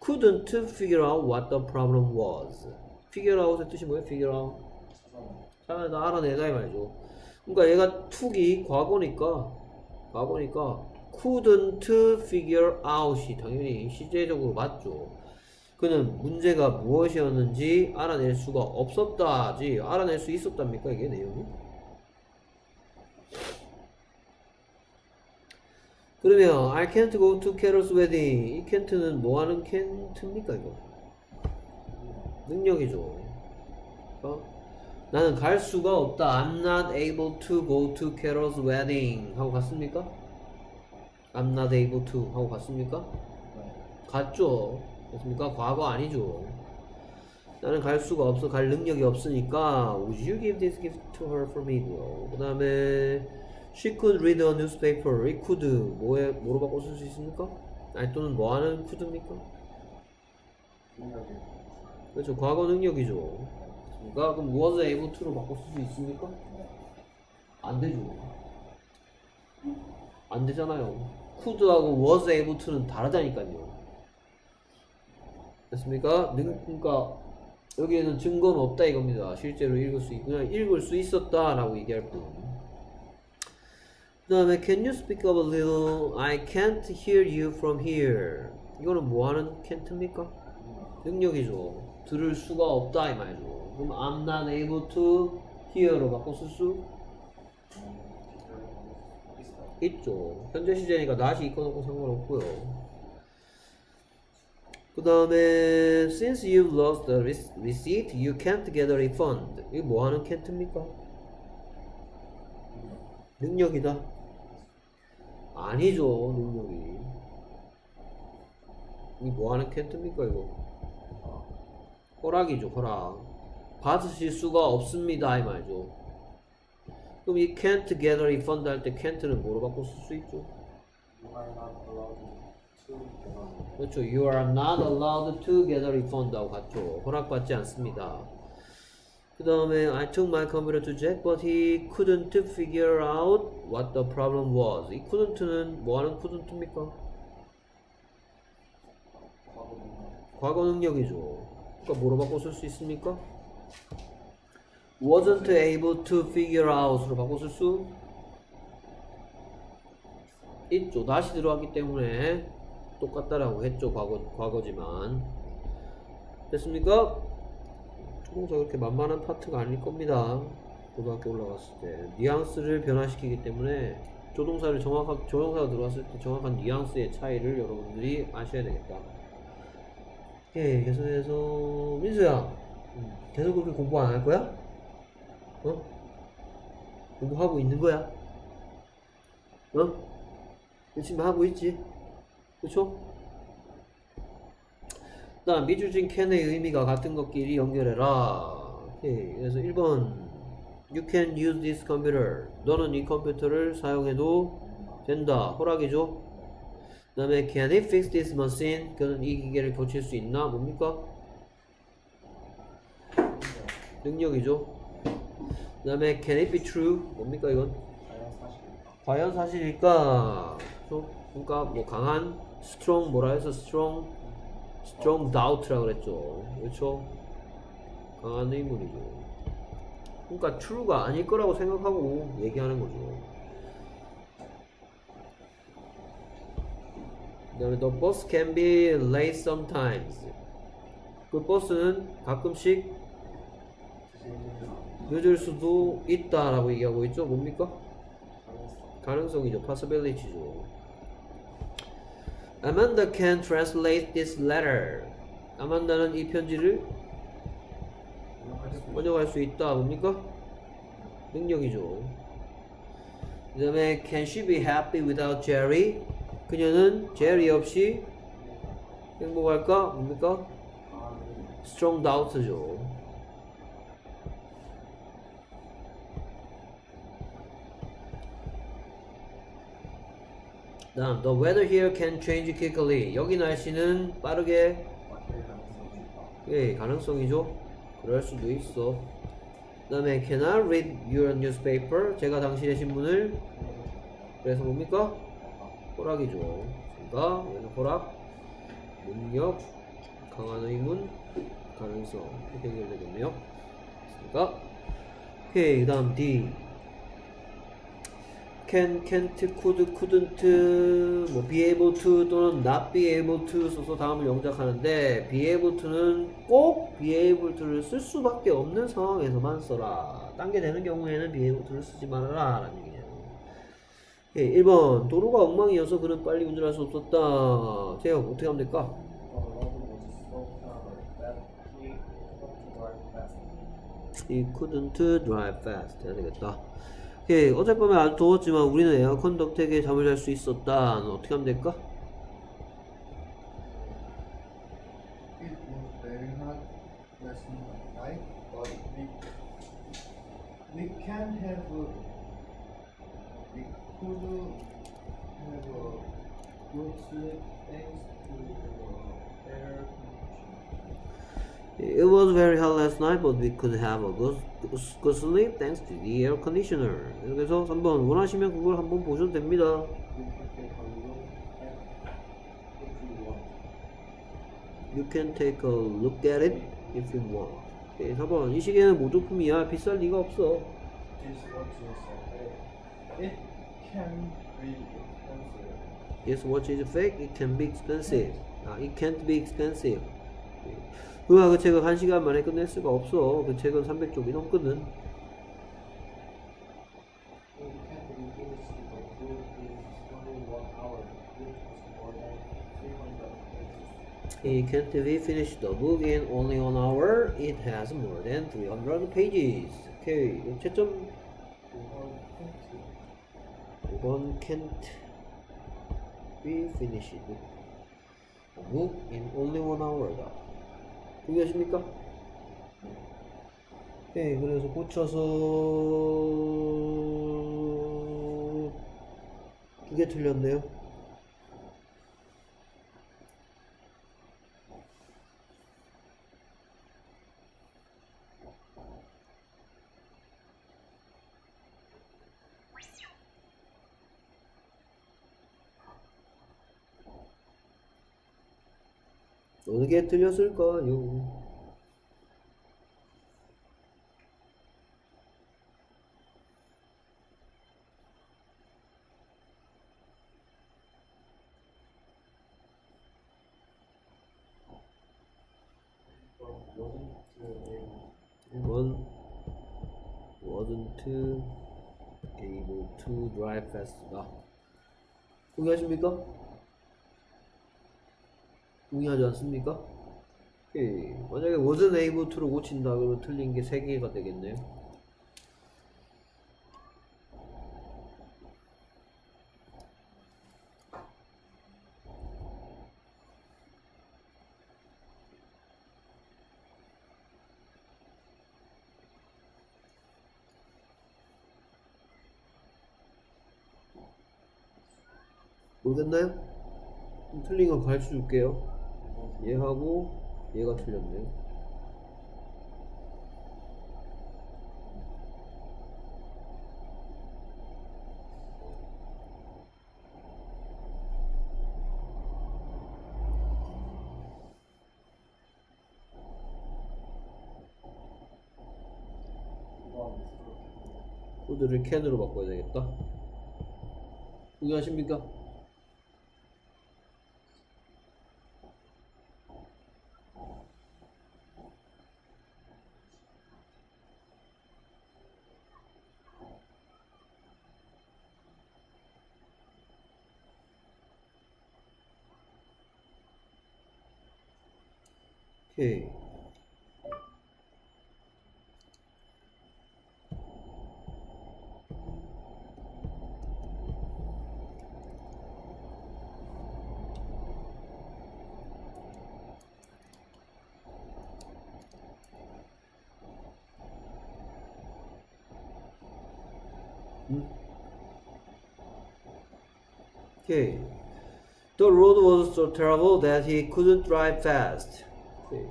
couldn't figure out what the problem was. figure out의 뜻이 뭐예요? figure out. 찾아내다 알아내다 이 말이죠. 그러니까 얘가 took이 과거니까 과거니까 couldn't figure out이 당연히 시제적으로 맞죠. 그는 문제가 무엇이었는지 알아낼 수가 없었다지 알아낼 수 있었답니까 이게 내용이? 그러면 I can't go to Carol's wedding 이 can't는 뭐하는 can't입니까 이거? 능력이죠 어? 나는 갈 수가 없다 I'm not able to go to Carol's wedding 하고 갔습니까? I'm not able to 하고 갔습니까? 갔죠 됐습니까? 과거 아니죠 나는 갈 수가 없어 갈 능력이 없으니까 Would you give this gift to her for me고요 그 다음에 She could read a newspaper. 이 could 뭐에 뭐로 바꿔 쓸 수 있습니까? 아니 또는 뭐 하는 could입니까? 그렇죠. 과거 능력이죠. 그러니까 그럼 was able to로 바꿔 쓸 수 있습니까? 안 되죠. 안 되잖아요. could하고 was able to는 다르다니까요. 됐습니까? 능, 그러니까 여기에는 증거는 없다 이겁니다. 실제로 읽을 수 있, 그냥 읽을 수 있었다 라고 얘기할 뿐. 그 다음에 Can you speak up a little? I can't hear you from here. 이거는 뭐하는 can't입니까? 능력이죠. 들을 수가 없다 이 말이죠. 그럼 I'm not able to hear로 바꿔 쓸 수 있죠. 현재 시제니까 not이 있거나 없고 상관없고요. 그 다음에 Since you've lost the receipt, you can't get a refund. 이게 뭐하는 can't입니까? 능력이다. 아니죠, 능력이. 이 뭐하는 캔트입니까, 이거? 허락이죠, 허락. 받으실 수가 없습니다, 이 말이죠. 그럼 이 can't get a refund 할 때 can't는 뭐로 바꿔 쓸 수 있죠? 그렇죠. You are not allowed to get a refund 하고 같죠. 허락받지 않습니다. 그 다음에 I took my computer to Jack, but he couldn't figure out what the problem was. 이 couldn't는 뭐하는 couldn't입니까? 과거 능력이죠. 그러니까 뭐로 바꿔 쓸 수 있습니까? wasn't able to figure out으로 쓸수 있죠. 다시 들어왔기 때문에 똑같다라고 했죠. 과거, 과거지만. 됐습니까? 조동사 그렇게 만만한 파트가 아닐 겁니다. 고등학교 올라갔을 때. 뉘앙스를 변화시키기 때문에 조동사를 정확한, 조동사가 들어왔을 때 정확한 뉘앙스의 차이를 여러분들이 아셔야 되겠다. 오케이, 계속해서, 민수야. 음, 계속 그렇게 공부 안 할 거야? 어? 공부하고 있는 거야? 어? 열심히 하고 있지? 다음 미주진 can의 의미가 같은 것끼리 연결해라. 오케이. 그래서 1번 You can use this computer. 너는 이 컴퓨터를 사용해도 된다. 허락이죠. 그 다음에 Can he fix this machine? 그는 이 기계를 고칠 수 있나? 뭡니까? 능력이죠. 그 다음에 Can it be true? 뭡니까 이건? 과연 사실일까? 과연 사실일까? 좀, 그러니까 뭐 강한 strong 뭐라 해서 strong strong doubt라 그랬죠. 그렇죠? 강한 의문이죠. 그러니까 true가 아닐 거라고 생각하고 얘기하는 거죠. 그다음에 the bus can be late sometimes. 그 버스는 가끔씩 늦을 수도 있다라고 얘기하고 있죠. 뭡니까? 가능성이죠. possibility죠. Amanda can translate this letter. 아만다는 이 편지를 번역할 수 있다. 뭡니까? 능력이죠. 그 다음에 can she be happy without Jerry? 그녀는 제리 없이 행복할까? 뭡니까? strong doubt죠. 다음, the weather here can change quickly. 여기 날씨는 빠르게. 예, 가능성이죠. 그럴 수도 있어. 그 다음에 Can I read your newspaper? 제가 당신의 신문을 그래서 뭡니까? 호락이죠. 그러니까 호락, 능력, 강한 의문, 가능성 이렇게 연결되겠네요. 그러니까 오케이, 그 다음 D can, can't, could, couldn't, 뭐 be able to 또는 not be able to 써서 다음을 영작하는데 be able to는 꼭 be able to를 쓸 수밖에 없는 상황에서만 써라. 딴 게 되는 경우에는 be able to를 쓰지 말아라 라는 얘기예요. 오케이, 1번 도로가 엉망이어서 그는 빨리 운전할 수 없었다. 제가 어떻게 하면 될까? He couldn't drive fast 해야 되겠다. 오케이, 어젯밤에 아주 더웠지만 우리는 에어컨 덕택에 잠을 잘 수 있었다. 어떻게 하면 될까? It was very hot last night, but we could have a good, good sleep thanks to the air conditioner. 그래서 3번 원하시면 그걸 한번 보셔도 됩니다. You can take a look at it if you want. You can take a look at it if you want. 오케이, 4번 이 시계는 모조품이야. 비쌀 리가 없어. This watch is a it can be expensive. This watch is fake. It can be expensive. 아, it can't be expensive. 그 책을 한 시간 만에 끝낼 수가 없어. 그 책은 300쪽이 넘거든. We can reduce the good in only one hour. It is more than 300 pages. He can't be finished the book in only one hour. It has more than 300 pages. 오케이, 채점 We 5번 want 20. can't be finished. A book in only one hour다. 동의하십니까? 네, 그래서 고쳐서 두 개 틀렸네요. 어느 게 틀렸을까요? 동의하십니까? 동의하지 않습니까? 예. 만약에 워드 네이버트로 고친다 그러면 틀린 게 3개가 되겠네요. 모르겠나요? 틀린 거 가르쳐 줄게요. 얘하고 얘가 틀렸네요. 코드를 캔으로 바꿔야 되겠다. 동의하십니까? Okay. Hmm. Okay. The road was so terrible that he couldn't drive fast. Okay.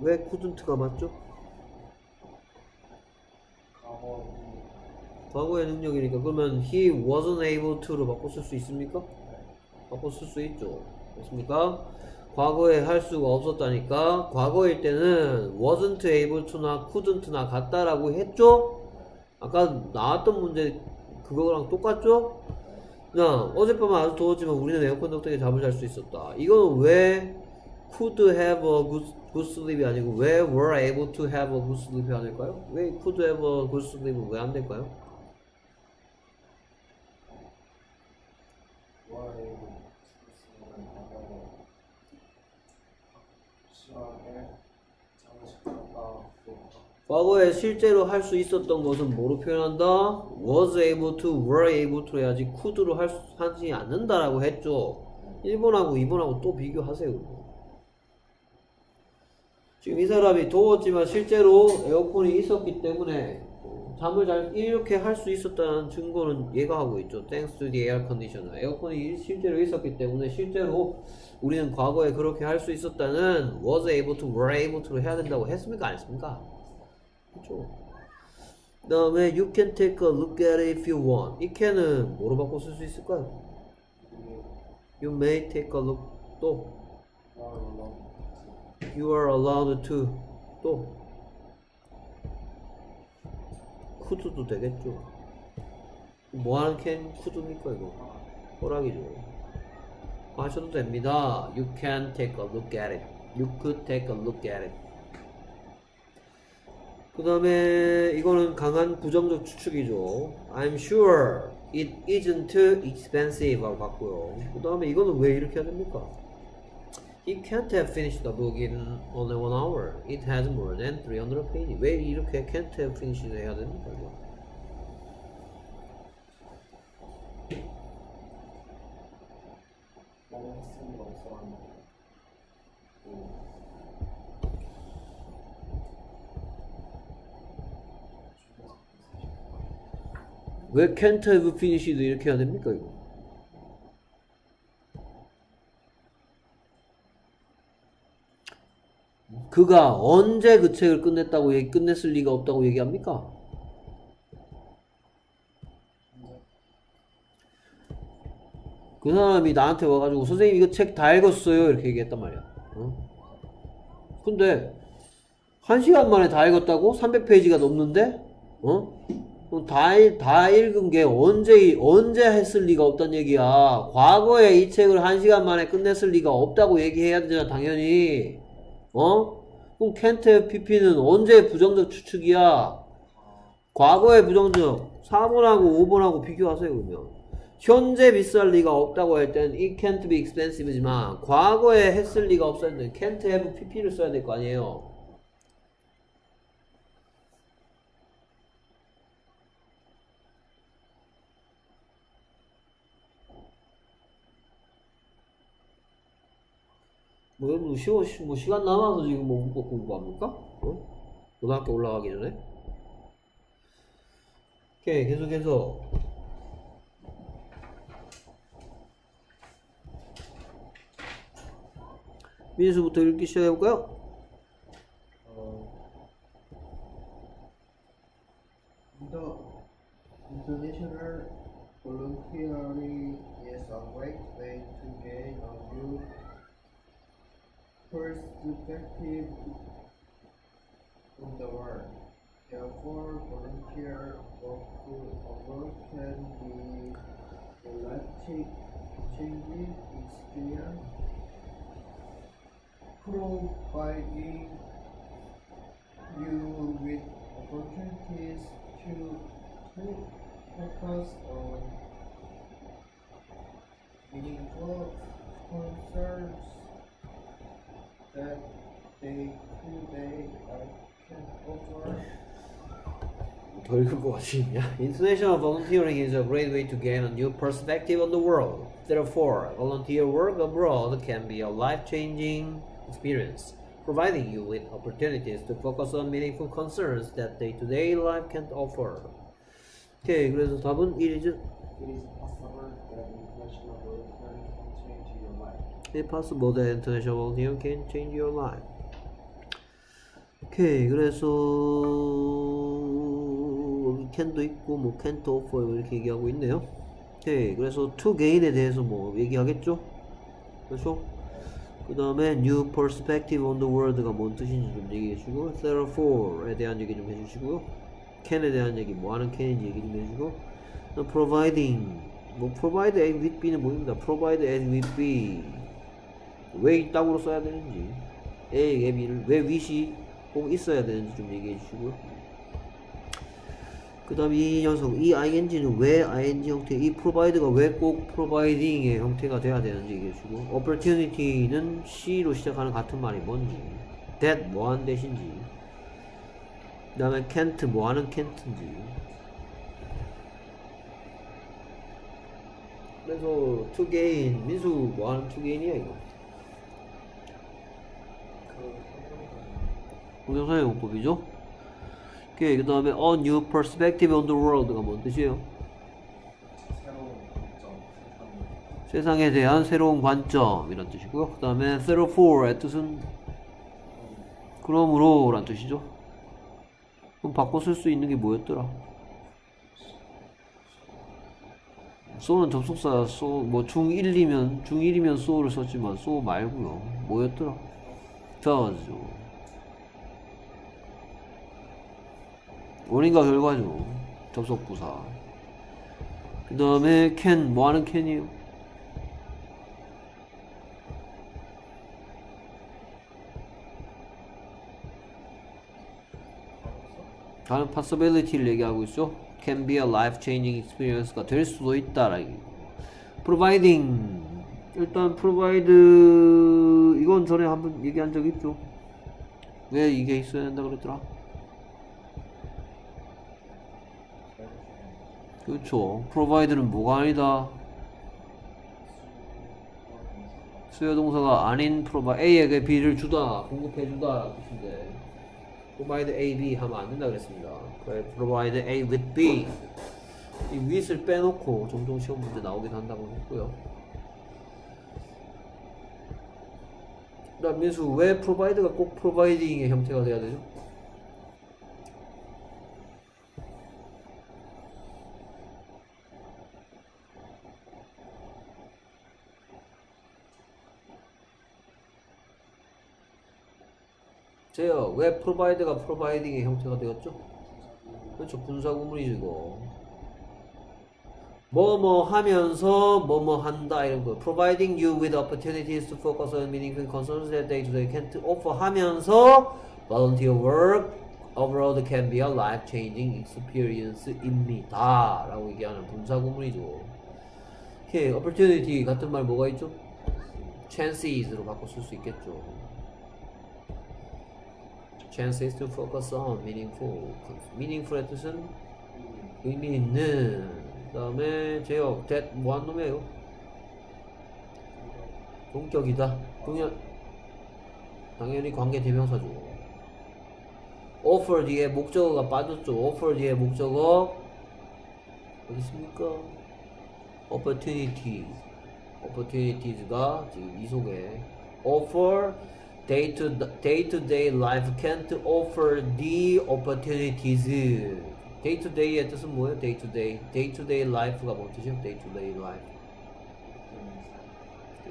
왜 couldn't가 맞죠? 과거 과거의 능력이니까 그러면 he wasn't able to로 바꿔 쓸 수 있습니까? 바꿔 쓸 수 있죠. 됐습니까? 과거에 할 수가 없었다니까 과거일 때는 wasn't able to나 couldn't나 같다라고 했죠? 아까 나왔던 문제 그거랑 똑같죠? 나 어젯밤은 아주 더웠지만 우리는 에어컨 덕분에 잠을 잘 수 있었다. 이거는 왜 could have a good, good sleep이 아니고 왜 were able to have a good sleep이 아닐까요? 왜 could have a good sleep은 왜 안 될까요? 과거에 실제로 할 수 있었던 것은 뭐로 표현한다? was able to, were able to 해야지 could로 할 수, 하지 않는다라고 했죠. 1번하고 2번하고 또 비교하세요. 지금 이 사람이 더웠지만 실제로 에어컨이 있었기 때문에 어, 잠을 잘 이렇게 할 수 있었다는 증거는 얘가 하고 있죠. Thanks to the air conditioner. 에어컨이 실제로 있었기 때문에 실제로 우리는 과거에 그렇게 할 수 있었다는 was able to, were able to로 해야 된다고 했습니까? 안 했습니까? 그렇죠. 그 다음에 you can take a look at it if you want. 이 can은 뭐로 바꿔 쓸 수 있을까요? You may take a look 또 you are allowed to 또 could도 되겠죠. 뭐 하는 can could입니까 이거? 허락이죠. 하셔도 됩니다. You can take a look at it. You could take a look at it. 그 다음에 이거는 강한 부정적 추측이죠. I'm sure it isn't expensive 하고 봤고요. 그 다음에 이거는 왜 이렇게 해야 됩니까? He can't have finished the book in only one hour. It has more than 300 pages. 왜 이렇게 can't have finished 해야 됩니까? 이거? 너무 했으니 없어하는 왜 can't have finished 이렇게 해야 됩니까? 이거? 그가 언제 그 책을 끝냈다고 얘기, 끝냈을 리가 없다고 얘기합니까? 그 사람이 나한테 와가지고 선생님 이거 책 다 읽었어요 이렇게 얘기했단 말이야. 어? 근데 한 시간 만에 다 읽었다고? 300페이지가 넘는데? 어? 다, 읽- 다 읽은 게 언제, 언제 했을 리가 없단 얘기야. 과거에 이 책을 한 시간 만에 끝냈을 리가 없다고 얘기해야 되잖아, 당연히. 어? 그럼 켄트 PP는 언제 부정적 추측이야? 과거의 부정적 4번하고 5번하고 비교하세요, 그러면. 현재 비쌀 리가 없다고 할땐 it can't be expensive지만 과거에 했을 리가 없었는데 can't have PP를 써야 될 거 아니에요. 왜, 뭐, 뭐 쉬워, 뭐, 시간 남아서 지금 뭐, 문법 공부합니까? 어? 고등학교 올라가기 전에? 오케이, 계속해서. 미니스부터 읽기 시작해볼까요? Life-changing experience, providing you with opportunities to to focus on meaningful concerns that they today can offer. 더 읽을 것 같으냐? International volunteering is a great way to gain a new perspective on the world. Therefore, volunteer work abroad can be a life-changing experience, providing you with opportunities to focus on meaningful concerns that day-to-day life can't offer. 오케이, 그래서 답은 1이죠? It is possible that international volunteering can change your life. It's possible that international volunteering can change your life. 오케이, 그래서 can도 있고 뭐 can't offer 이렇게 얘기하고 있네요. 오케이, 그래서 to gain에 대해서 뭐 얘기하겠죠? 그렇죠? 그 다음에 new perspective on the world가 뭔 뜻인지 좀 얘기해 주시고 therefore에 대한 얘기 좀 해주시고요. can에 대한 얘기, 뭐 하는 can인지 얘기 좀 해주고 그다음 providing 뭐 provide as with be는 뭐입니다. provide as with be 왜 이따구로 써야 되는지 A, B를 왜 with이 꼭 있어야 되는지 좀 얘기해 주시고요. 그 다음 이 녀석, 이 ing는 왜 ing 형태, 이 provide가 왜 꼭 providing의 형태가 돼야 되는지 얘기해 주고 opportunity는 C로 시작하는 같은 말이 뭔지 that 뭐하는 대신지 그 다음에 can't 뭐하는 can't인지. 그래서 to gain 민수 뭐하는 to gain이야 이거? 동영상의 용법이죠 오케이 그 다음에 a new perspective on the world가 뭔 뜻이에요? 세상에 대한 새로운 관점 이런 뜻이고요 그 다음에 therefore의 뜻은 그러므로 란 뜻이죠 그럼 바꿔 쓸 수 있는 게 뭐였더라? 소는 접속사 소, 뭐 중1이면 중1이면 소를 썼지만 소 말고요 뭐였더라? does죠 원인과 결과죠 접속부사 그 다음에 can 뭐하는 can이에요? 다른 possibility를 얘기하고 있죠. can be a life-changing experience가 될 수도 있다라. providing 일단 provide 이건 전에 한번 얘기한 적 있죠. 왜 이게 있어야 된다 그랬더라? 그렇죠. provide는 뭐가 아니다. 수요 동사가 아닌 provide A에게 B를 주다, 공급해 주다 뜻인데 provide A, B 하면 안 된다 그랬습니다. 그래, provide A with B. 이 with을 빼놓고 종종 시험 문제 나오긴 한다고 했고요. 그다음 민수 왜 provide가 꼭 providing의 형태가 돼야 되죠? 제요 왜 provide가 providing의 형태가 되었죠? 그렇죠 분사구문이죠 이거 뭐뭐 하면서 뭐뭐 한다 이런 거 providing you with opportunities to focus on meaningful concerns that day to day can't offer 하면서 volunteer work abroad can be a life-changing experience입니다 라고 얘기하는 분사구문이죠 오케이 opportunity 같은 말 뭐가 있죠? chances로 바꿔 쓸 수 있겠죠 chances to focus on meaningful meaningful의 뜻은 의미 있는 그 다음에 제역 that 뭐한 놈이에요? 동격이다 동연 당연히 관계 대명사죠 offer 뒤에 목적어가 빠졌죠 offer 뒤에 목적어 어디 있습니까? opportunity opportunities가 지금 이 속에 offer day to day to day life can't offer the opportunities. day to day의 뜻은 뭐예요? day to day. day to day life가 뭔 뜻이에요? day to day life.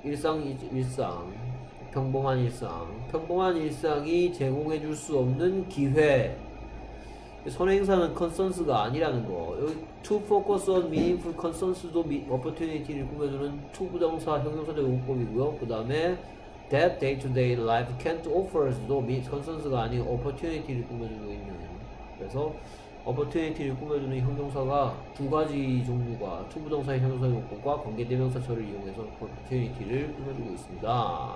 일상이지 일상. 평범한 일상. 평범한 일상이 제공해 줄 수 없는 기회. 선행사는 컨센스가 아니라는 거. 여기 to focus on meaningful consensus도 미, opportunity를 꾸며주는 to 부정사 형용사적 용법이고요. 그 다음에 that day to day life can't offers도 미, 컨센스가 아닌 opportunity를 꾸며주고 있는. 그래서 opportunity를 꾸며주는 형용사가 두 가지 종류가 to 부정사의 형용사 용법과 관계대명사처를 이용해서 opportunity를 꾸며주고 있습니다.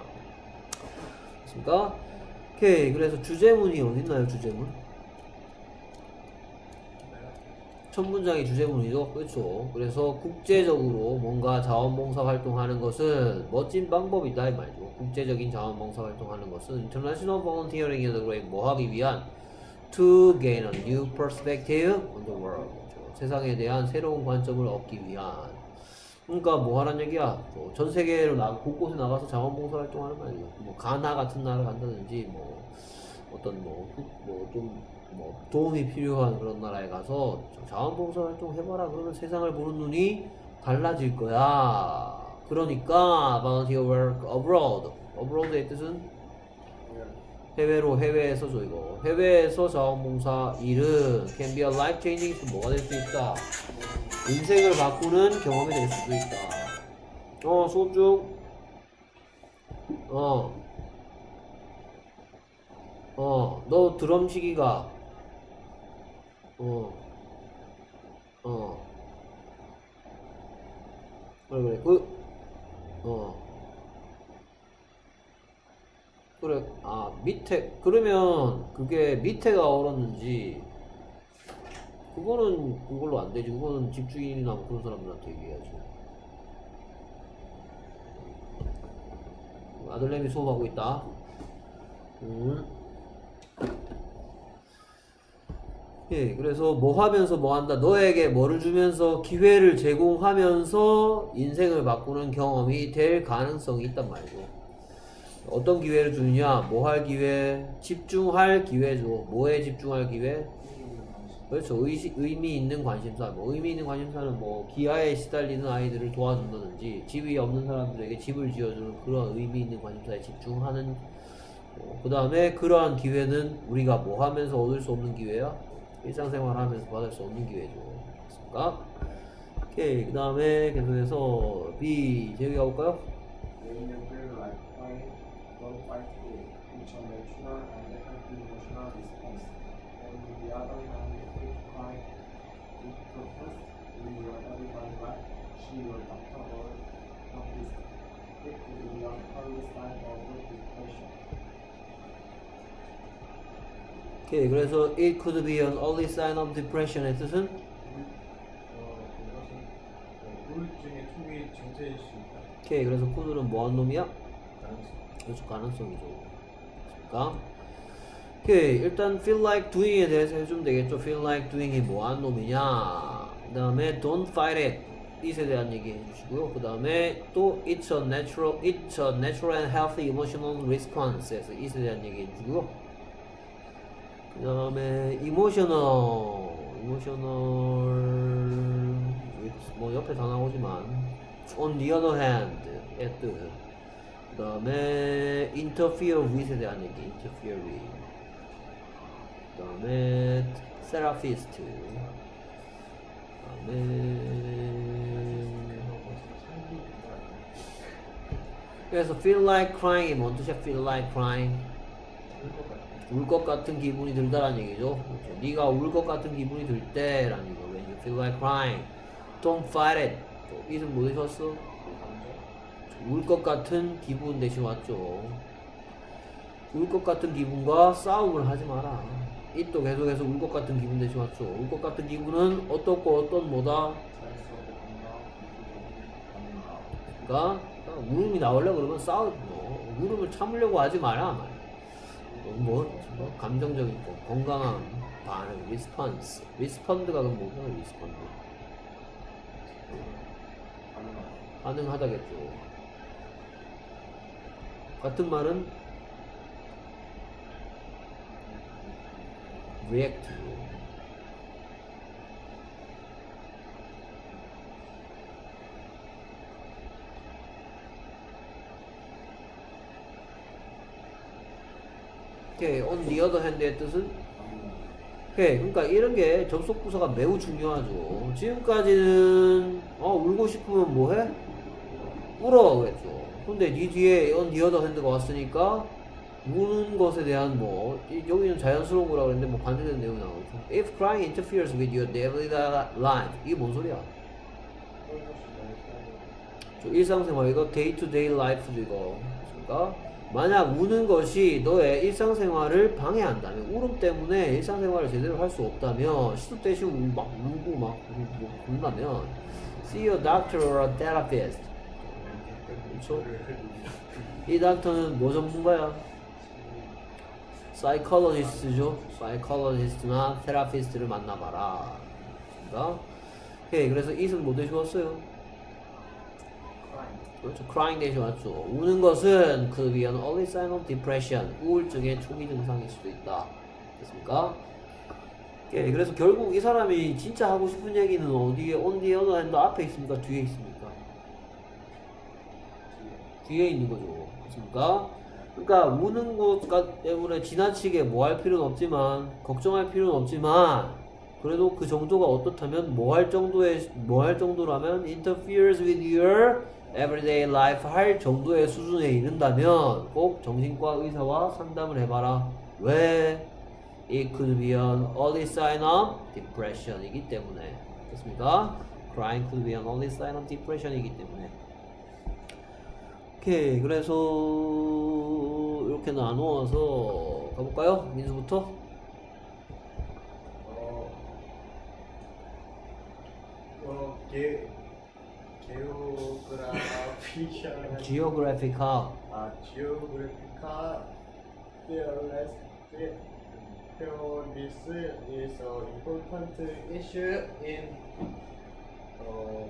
됐습니까? 오케이. 그래서 주제문이 어딨나요, 주제문? 첫 문장이 주제문이죠. 그렇죠. 그래서 국제적으로 뭔가 자원봉사 활동하는 것은 멋진 방법이다 이 말이죠. 국제적인 자원봉사 활동하는 것은 International Volunteering in the Great 뭐 하기 위한 to gain a new perspective on the world. 그렇죠. 세상에 대한 새로운 관점을 얻기 위한. 그러니까 뭐 하란 얘기야? 뭐 전 세계로 나 곳곳에 나가서 자원봉사 활동하는 거 아니에요. 뭐 가나 같은 나라 간다든지 뭐 어떤 뭐뭐좀 뭐 도움이 필요한 그런 나라에 가서 자원봉사 활동 해봐라 그러면 세상을 보는 눈이 달라질 거야. 그러니까 volunteer work abroad. abroad의 뜻은 해외로 해외에서죠 이거. 해외에서 자원봉사 일은 can be a life changing 뭐가 될 수 있다. 인생을 바꾸는 경험이 될 수도 있다. 어 수업 중. 어. 어, 너 드럼치기가, 어, 어, 그래, 그래, 그, 어, 그래, 아, 밑에, 그러면 그게 밑에가 얼었는지, 그거는 그걸로 안 되지. 그거는 집주인이나 뭐 그런 사람들한테 얘기해야지. 아들내미 수업하고 있다. 음. 예, 그래서 뭐 하면서 뭐 한다. 너에게 뭐를 주면서 기회를 제공하면서 인생을 바꾸는 경험이 될 가능성이 있단 말이죠. 어떤 기회를 주느냐? 뭐 할 기회? 집중할 기회죠. 뭐에 집중할 기회? 그렇죠. 의시, 의미 있는 관심사. 뭐 의미 있는 관심사는 뭐 기아에 시달리는 아이들을 도와준다든지 집이 없는 사람들에게 집을 지어주는 그런 의미 있는 관심사에 집중하는 그 다음에 그러한 기회는 우리가 뭐 하면서 얻을 수 없는 기회야? 일상생활 하면서 받을 수 없는 기회죠. 됐습니까? 오케이. 그 다음에 계속해서 B 제기 가볼까요 healthy emotional response. And on the other hand, if crying is protest, we will everybody right. She will doctor or therapist. It could be an early sign of depression. 오케이. 그래서 it could be an early sign of depression의 뜻은 어, 어, 우울증의 초기 증세일 수 있다. 오케이. 그래서 could는 뭐한 놈이야? 가능성. 그렇죠. 가능성이죠. 됐습니까? 오케이. 일단 feel like doing에 대해서 해주면 되겠죠. feel like doing이 뭐한 놈이냐? 그 다음에 don't fight it. it에 대한 얘기 해주시고요. 그 다음에 또 it's a natural, it's a natural and healthy emotional response에서 it에 대한 얘기 해주고요. 그 다음에 emotional, emotional 뭐 옆에 다 나오지만 on the other hand 의 뜻. 그 다음에 interfere with에 대한 얘기, interfere with. 그 다음에 therapist. 그 다음에 그래서 feel like crying이 뭔 뜻이야? feel like crying. 울 것 같은 기분이 들다라는 얘기죠. 그렇죠. 네가 울 것 같은 기분이 들 때라는 얘기죠. When you feel like crying, don't fight it. 또 이름 뭐 되셨어? 울 것 같은 기분 대신 왔죠. 울 것 같은 기분과 싸움을 하지 마라. 이또 계속해서 울 것 같은 기분 대신 왔죠. 울 것 같은 기분은 어떻고 어떤 뭐다? 그러니까 울음이 나오려고 그러면 싸우, 뭐, 울음을 참으려고 하지 마라. 말. 뭐, 뭐 감정적인 거, 건강한 반응, response. respond가 그럼 뭐야, respond? 가능하다겠죠. 같은 말은 react. 오 케이, on the other hand의 뜻은 오케이, 그러니까 이런 게 접속 부사가 매우 중요하죠. 지금까지는 어 울고 싶으면 뭐해? 울어 그랬죠. 근데 니 뒤에 on the other hand가 왔으니까 우는 것에 대한 뭐 이- 여기는 자연스러운 거라 그랬는데 뭐 반대되는 내용이 나오죠. If crying interferes with your daily life 이게 뭔 소리야? 저 일상생활 이거 day to day life죠 이거. 그러니까 만약 우는 것이 너의 일상생활을 방해한다면 울음 때문에 일상생활을 제대로 할 수 없다면 시도 때시 막 울고 막 뭐, 운다면 see a doctor or a therapist 그렇죠? 이 닥터는 뭐 전문가야? psychologist죠. psychologist나 therapist를 만나봐라. 그러니까 오케이 그래서 it은 뭐 대신 왔어요? 그렇죠. crying 대신 왔죠. 우는 것은 could be an early sign of depression. 우울증의 초기 증상일 수도 있다. 됐습니까? 오케이 그래서 결국 이 사람이 진짜 하고 싶은 얘기는 어디에 on the other hand 앞에 있습니까? 뒤에 있습니까? 뒤에 있는 거죠. 그렇습니까? 그러니까 우는 것 때문에 지나치게 뭐 할 필요는 없지만 걱정할 필요는 없지만 그래도 그 정도가 어떻다면 뭐 할 정도의 뭐 할 정도라면 interferes with your everyday life 할 정도의 수준에 이른다면 꼭 정신과 의사와 상담을 해봐라. 왜? It could be an early sign of depression이기 때문에 됐습니까? Crying could be an early sign of depression이기 때문에 오케이 그래서 이렇게 나누어서 가볼까요? 민수부터 어, 어, 게, geographical, geographical. 아, geographical fear, this is an important issue in uh,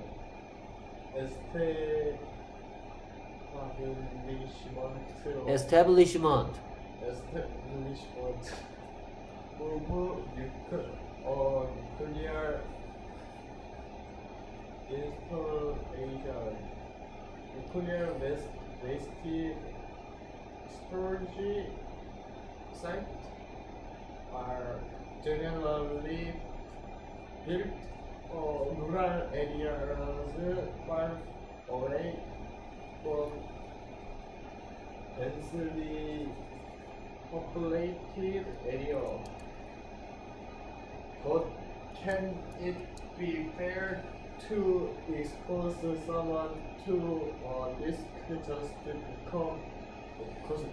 establishment, establishment. Establishment. Of nuclear nuclear installation, nuclear waste, waste storage sites are generally built or rural areas far away from densely populated area. But can it be fair to expose someone to a risk just to become because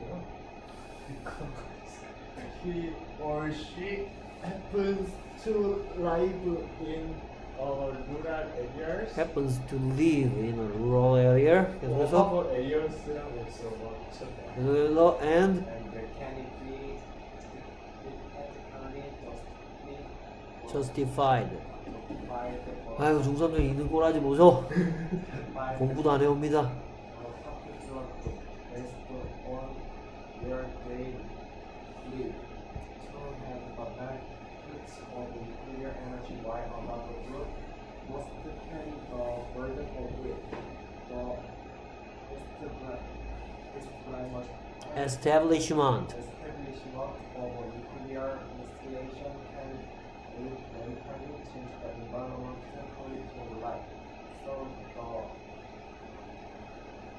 he or she happens to live in uh, rural areas? happens to live in a rural area 그래서 urban areas라고 써봤죠. 그래서 and And can it be ethically justly justified justified or 아이고 중삼정 읽는 꼬라지 보소 공부도 안 해옵니다 or factual based on where they live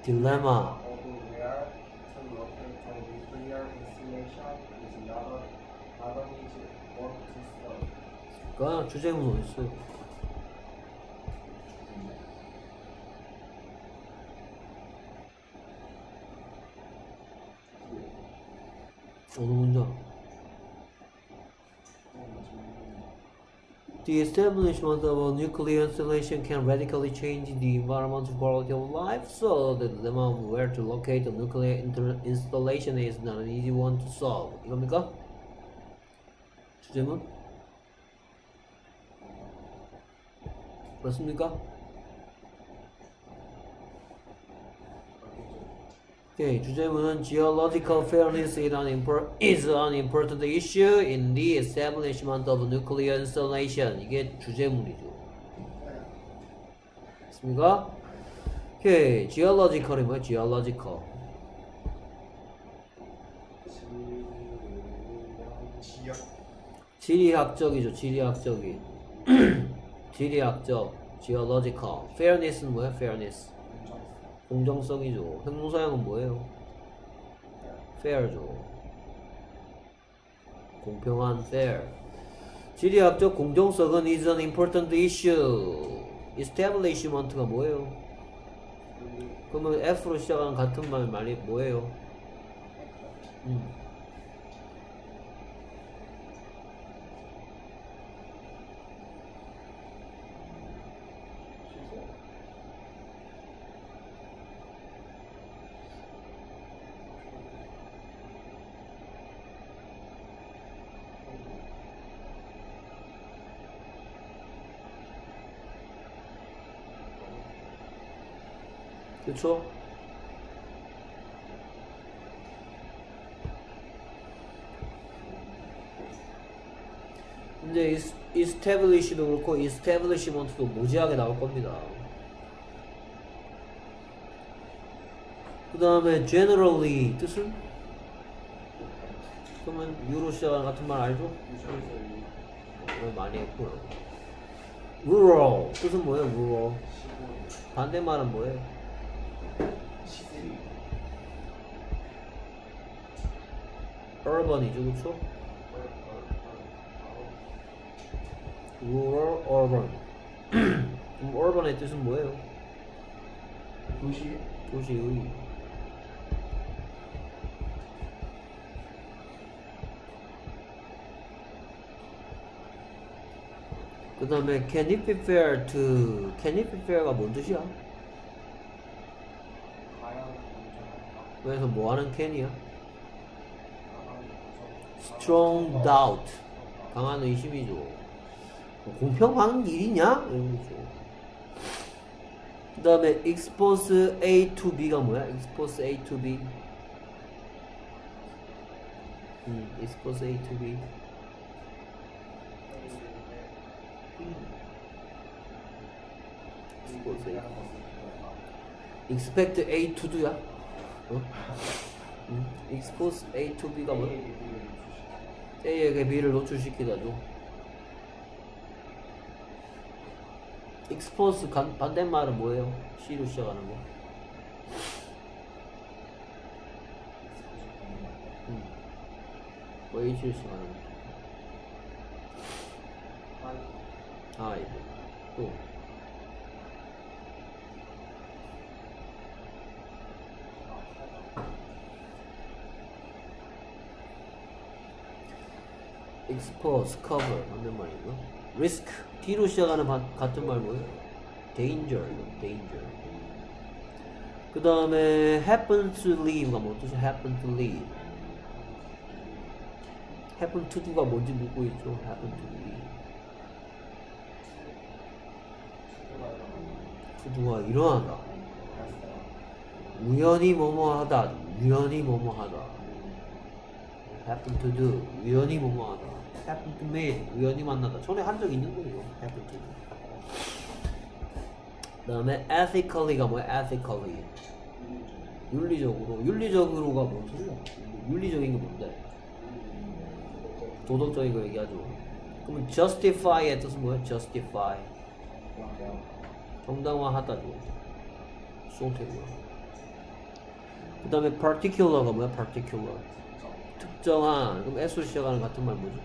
solve. 그러니까 주제문 어딨어 어느 문장 The establishment of a nuclear installation can radically change the environmental quality of life, so the dilemma of where to locate a nuclear inter- installation is not an easy one to solve. 이겁니까? 주제문? 그렇습니까? 오케이 주제문은 geological fairness is an, is an important issue in the establishment of nuclear installation. 이게 주제문이죠. 됐습니까? 오케이 geological이 뭐야? geological. 지리학적이죠. 지리학적이. 지리학적. geological. fairness는 뭐야? fairness. 공정성이죠. 형용사형은 뭐예요? fair죠. 공평한 fair. 지리학적 공정성은 is an important issue. establishment가 뭐예요? 그러면 F로 시작하는 같은 말 말이 뭐예요? 음. 그쵸? is- establish도 그렇고 establishment도 무지하게 나올 겁니다. 그 다음에 generally 뜻은? 그러면 유로 시작하는 같은 말 알죠? 오늘 많이 했구나. rural 뜻은 뭐예요? rural 반대말은 뭐예요? Urban이죠, 그쵸? rural, urban. 그럼 urban의 뜻은 뭐예요? 도시 도시의. 그 다음에 can it be fair to can it be fair가 뭔 뜻이야? 그래서 뭐 하는 can이야? Strong doubt 강한 의심이죠 공평한 일이냐? 이런 거죠 그 다음에 expose A to B가 뭐야? expose A to B 음, expose A to B expose A expect A to do야? 어? 음, expose A to B가 뭐야? A에게 B를 노출시키다죠. expose 간- 반대말은 뭐예요? C로 시작하는 거. 음. 뭐 H로 시작하는 거. 아. 또. Expose, cover 반대말이고 risk D로 시작하는 바, 같은 말 뭐예요? danger, danger 그 다음에 happen to leave가 뭐 뜻이야? happen to leave happen to do가 뭔지 묻고 있죠 happen to leave do가 일어나다 우연히 뭐뭐하다 우연히 뭐뭐하다 happen to do 우연히 뭐뭐하다 happen to meet 우연히 만나다 전에 한 적 있는 거예요 happen 그 다음에 ethically가 뭐야 ethically 윤리적으로 윤리적으로가 뭔 소리야 윤리적인 게 뭔데 도덕적인 거 얘기하죠 그러면 justify의 뜻은 뭐야 justify 정당화하다죠 수동태고요 그 다음에 particular가 뭐야 particular 특정한 그럼 S로 시작하는 같은 말 뭐죠?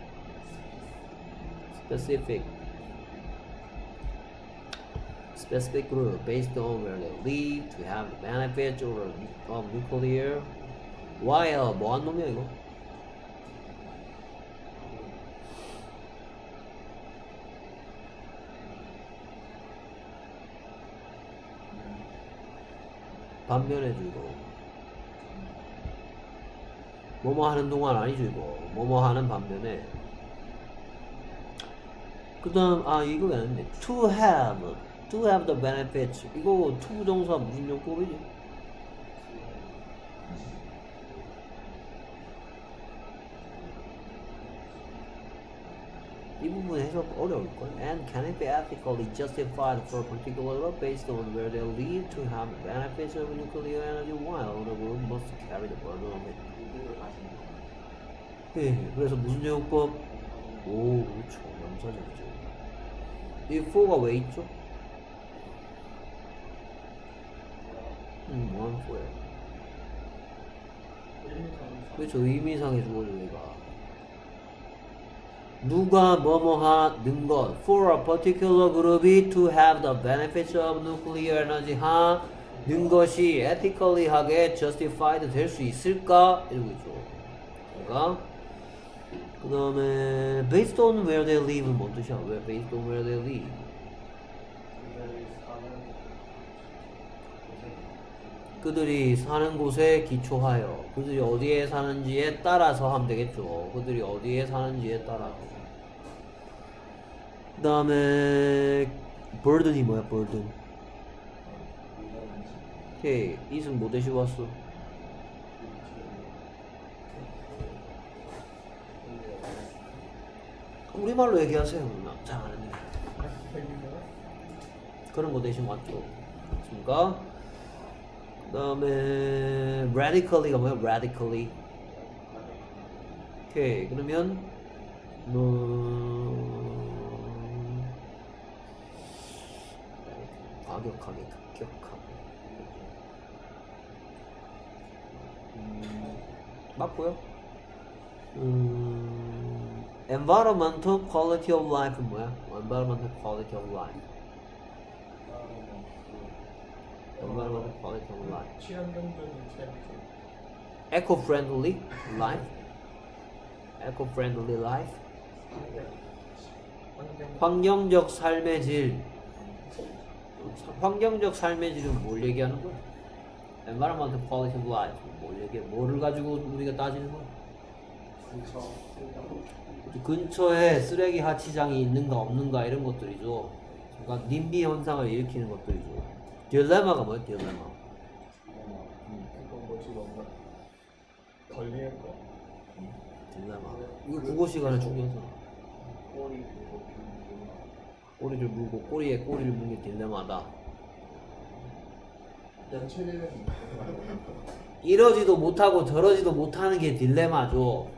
Specific specific group based on where they live to have the benefits or of nuclear while 뭐한 놈이야 이거? 반면에죠 이거 뭐뭐 하는 동안 아니죠 이거 뭐뭐 하는 반면에 그 다음 아 이거 왜 안했네 to have to have the benefits 이거 to 부정사 무슨 용법이지 이 부분 해석 어려울 걸. And can it be ethically justified for a particular group based on where they live to have benefits of nuclear energy while other group must carry the burden of it? 이들도 다시 예, 그래서 무슨 제공법? 오, 그렇죠. 명사적이죠. 이 4가 왜 있죠? 음, 뭐하는 4예요? 그렇죠. 의미상의 주어죠, 얘가. 누가 뭐뭐 하는 것 for a particular group이 to have the benefits of nuclear energy 하는 것이 ethically 하게 justified 될 수 있을까? 이러고 있죠. 그러니까 그 다음에 based on where they live는 뭔 뜻이야? 왜 based on where they live? 그들이 사는 곳에 기초하여 그들이 어디에 사는지에 따라서 하면 되겠죠. 그들이 어디에 사는지에 따라서. 그 다음에 burden이 뭐야 burden? 오케이 이승 뭐 대시 왔어? 우리말로 얘기하세요. 나 잘하는데. 그런 거 대신 왔죠. 맞습니까? 그 다음에 radically가 뭐야? radically. 오케이 그러면 뭐 과격하게 급격하게 음, 맞고요. 음, environmental quality of life는 뭐야? environmental quality of life. environmental quality of life. 친환경적인 삶. eco-friendly life. eco-friendly life. 환경적 삶의 질. 환경적 삶의 질은 뭘 얘기하는 거야? environmental quality of life. 뭘 얘기해? 뭐를 가지고 우리가 따지는 거야? 근처 근처에 쓰레기 하치장이 있는가 없는가 이런 것들이죠. 그러니까 님비 현상을 일으키는 것들이죠. 딜레마가 뭐야? 딜레마. 그거 뭐지 뭔가 걸리는 거. 딜레마. 이거 국어 시간에 중요하잖아. 꼬리 꼬리를 물고 꼬리에 꼬리를 물는 게 딜레마다. 이러지도 못하고 저러지도 못하는 게 딜레마죠.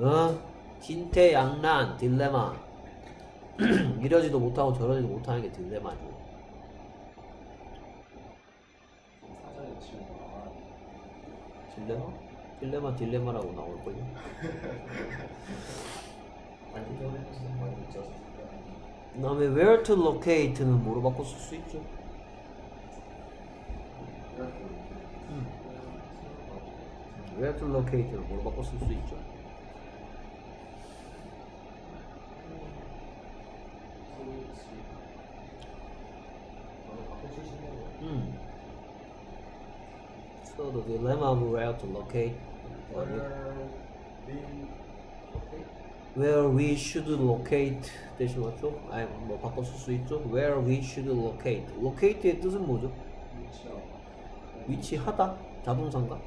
어? 진퇴양난 딜레마. 이러지도 못하고 저러지도 못하는 게 딜레마죠. 나와 딜레마? 딜레마 딜레마라고 나올걸요? 그 다음에 where to locate는 뭐로 바꿔 쓸 수 있죠? where to locate는 뭐로 바꿔 쓸 수 있죠? 음. So the dilemma where to locate where we should locate 대신 맞죠? 아니 뭐 바꿔 쓸 수 있죠? where we should locate locate의 뜻은 뭐죠? 위치하다? 자동사인가?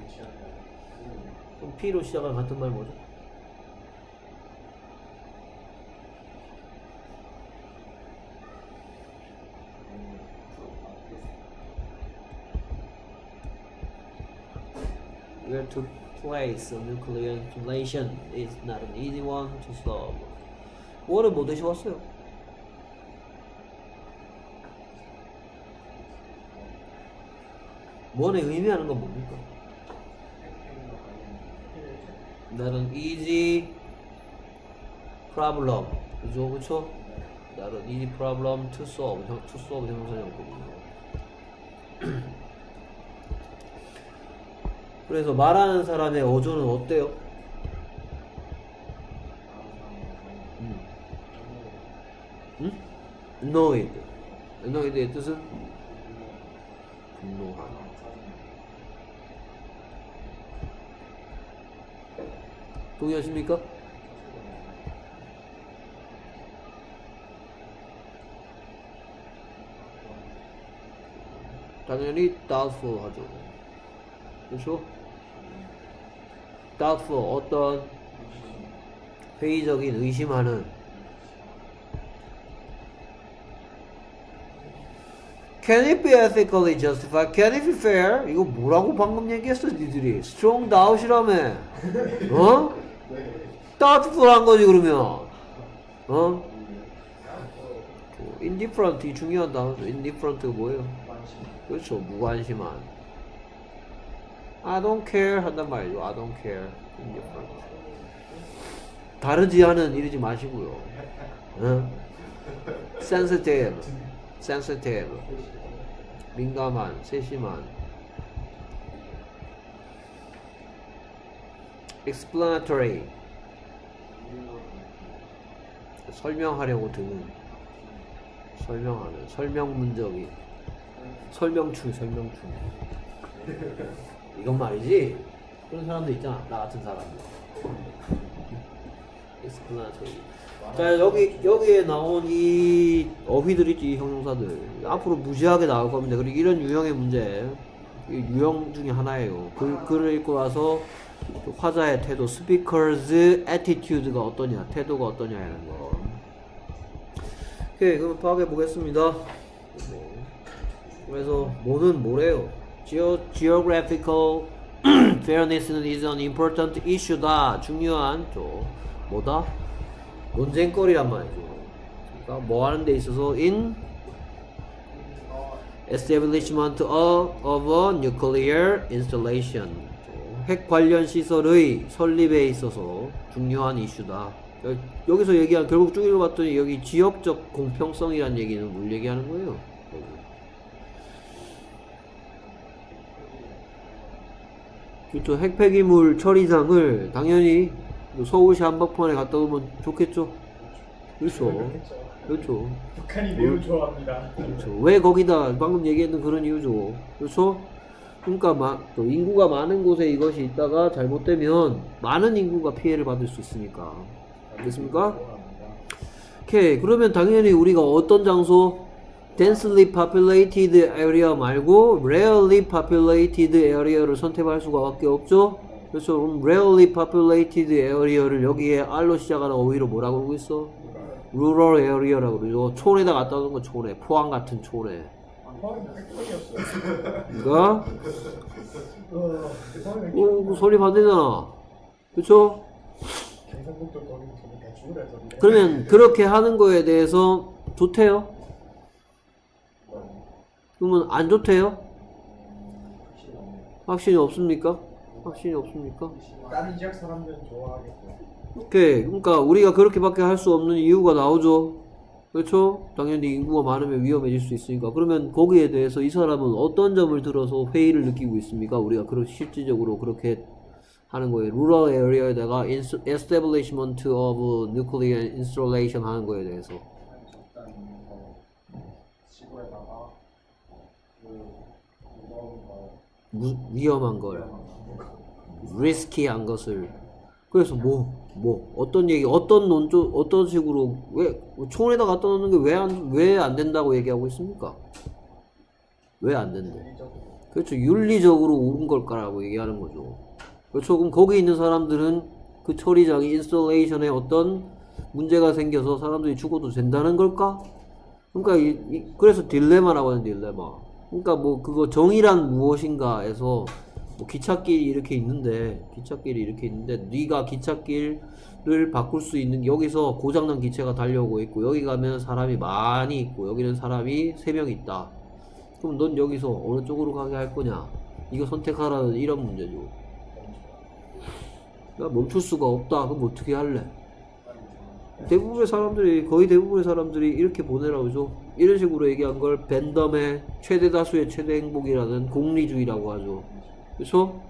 위치하고 그럼 P로 시작한 같은 말 뭐죠? Where to place a nuclear installation is not an easy one to solve. 5월은 뭐 대시 왔어요? 원의 의미하는 건 뭡니까? 나는 easy problem 그죠 그쵸? 나는 easy problem to solve 형, to solve 형사형법이에요 그래서 말하는 사람의 어조는 어때요? annoyed annoyed의 뜻은? 분노한 동의하십니까? 당연히 doubtful 하죠. 그렇죠? Doubtful 어떤 회의적인 의심하는 Can it be ethically justified? Can it be fair? 이거 뭐라고 방금 얘기했어 니들이 strong doubt이라며 어? doubtful한 거지 그러면 어? indifferent 이 중요한 단어죠 indifferent가 뭐예요? 그렇죠 무관심한 I don't care 한단 말이죠 I don't care indifferent 다르지 않은 이러지 마시고요 어? sensitive sensitive 민감한 세심한 explanatory 설명하려고 드는 설명하는 설명문적인 설명충 설명충 이건 말이지? 그런 사람도 있잖아. 나 같은 사람들. explanatory 자 여기 여기에 나온 이 어휘들 있지 이 형용사들. 앞으로 무지하게 나올 겁니다. 그리고 이런 유형의 문제. 이 유형 중에 하나예요. 글, 글을 읽고 와서 그 화자의 태도 speaker's attitude가 어떠냐 태도가 어떠냐 이런 거. 오케이 그럼 파악해 보겠습니다. 그래서 뭐는 뭐래요 Geo, geographical fairness는 is an important issue다 중요한 또 뭐다 논쟁거리란 말이죠. 그러니까 뭐 하는 데 있어서 in establishment of, of a nuclear installation 핵 관련 시설의 설립에 있어서 중요한 이슈다. 여- 여기서 얘기한 결국 쭉 읽어봤더니 여기 지역적 공평성이란 얘기는 뭘 얘기하는 거예요? 그렇죠. 핵폐기물 처리장을 당연히 서울시 한복판에 갖다 놓으면 좋겠죠. 그렇죠. 그렇죠. 북한이 매우 좋아합니다. 그렇죠. 왜 거기다 방금 얘기했던 그런 이유죠. 그렇죠? 그러니까 마, 또 인구가 많은 곳에 이것이 있다가 잘못되면 많은 인구가 피해를 받을 수 있으니까. 알겠습니까? 오케이. 그러면 당연히 우리가 어떤 장소 densely populated area 말고 rarely populated area를 선택할 수가 밖에 없죠. 그래서 그럼 rarely populated area를 여기에 R로 시작하는 어휘로 뭐라고 그러고 있어? rural area라고 그러죠. 촌에다 갖다 놓은 거 촌에 포항 같은 촌에. 그러니까 어, 설립 안 되잖아. 그쵸? 그러면 그렇게 하는 거에 대해서 좋대요? 그러면 안 좋대요? 확신이 없습니까? 확신이 없습니까? 다른 지역 사람들은 좋아하겠고. 오케이. 그러니까 우리가 그렇게밖에 할 수 없는 이유가 나오죠. 그렇죠? 당연히 인구가 많으면 위험해질 수 있으니까. 그러면 거기에 대해서 이 사람은 어떤 점을 들어서 회의를 느끼고 있습니까? 우리가 그렇게 실질적으로 그렇게 하는 거예요. rural area에다가 establishment of nuclear installation 하는 거에 대해서. 일단 뭐 지구에다가 그 무- 위험한 걸, 리스키한 것을. 그래서 뭐, 뭐, 어떤 얘기, 어떤 논조, 어떤 식으로, 왜, 총에다 갖다 놓는 게 왜 안, 왜 안 된다고 얘기하고 있습니까? 왜 안 된대? 그렇죠. 윤리적으로 옳은 걸까라고 얘기하는 거죠. 그렇죠. 그럼 거기 있는 사람들은 그 처리장이 installation에 어떤 문제가 생겨서 사람들이 죽어도 된다는 걸까? 그러니까 이, 이- 그래서 딜레마라고 하는 딜레마. 그러니까 뭐 그거 정의란 무엇인가에서 뭐 기찻길이 이렇게 있는데 기찻길이 이렇게 있는데 네가 기찻길을 바꿀 수 있는 여기서 고장난 기차가 달려오고 있고 여기 가면 사람이 많이 있고 여기는 사람이 세명 있다. 그럼 넌 여기서 어느 쪽으로 가게 할 거냐? 이거 선택하라는 이런 문제죠. 그러니까 멈출 수가 없다. 그럼 어떻게 할래? 대부분의 사람들이 거의 대부분의 사람들이 이렇게 보내라고 하죠. 이런 식으로 얘기한 걸 밴덤의 최대 다수의 최대 행복이라는 공리주의라고 하죠. 그렇죠?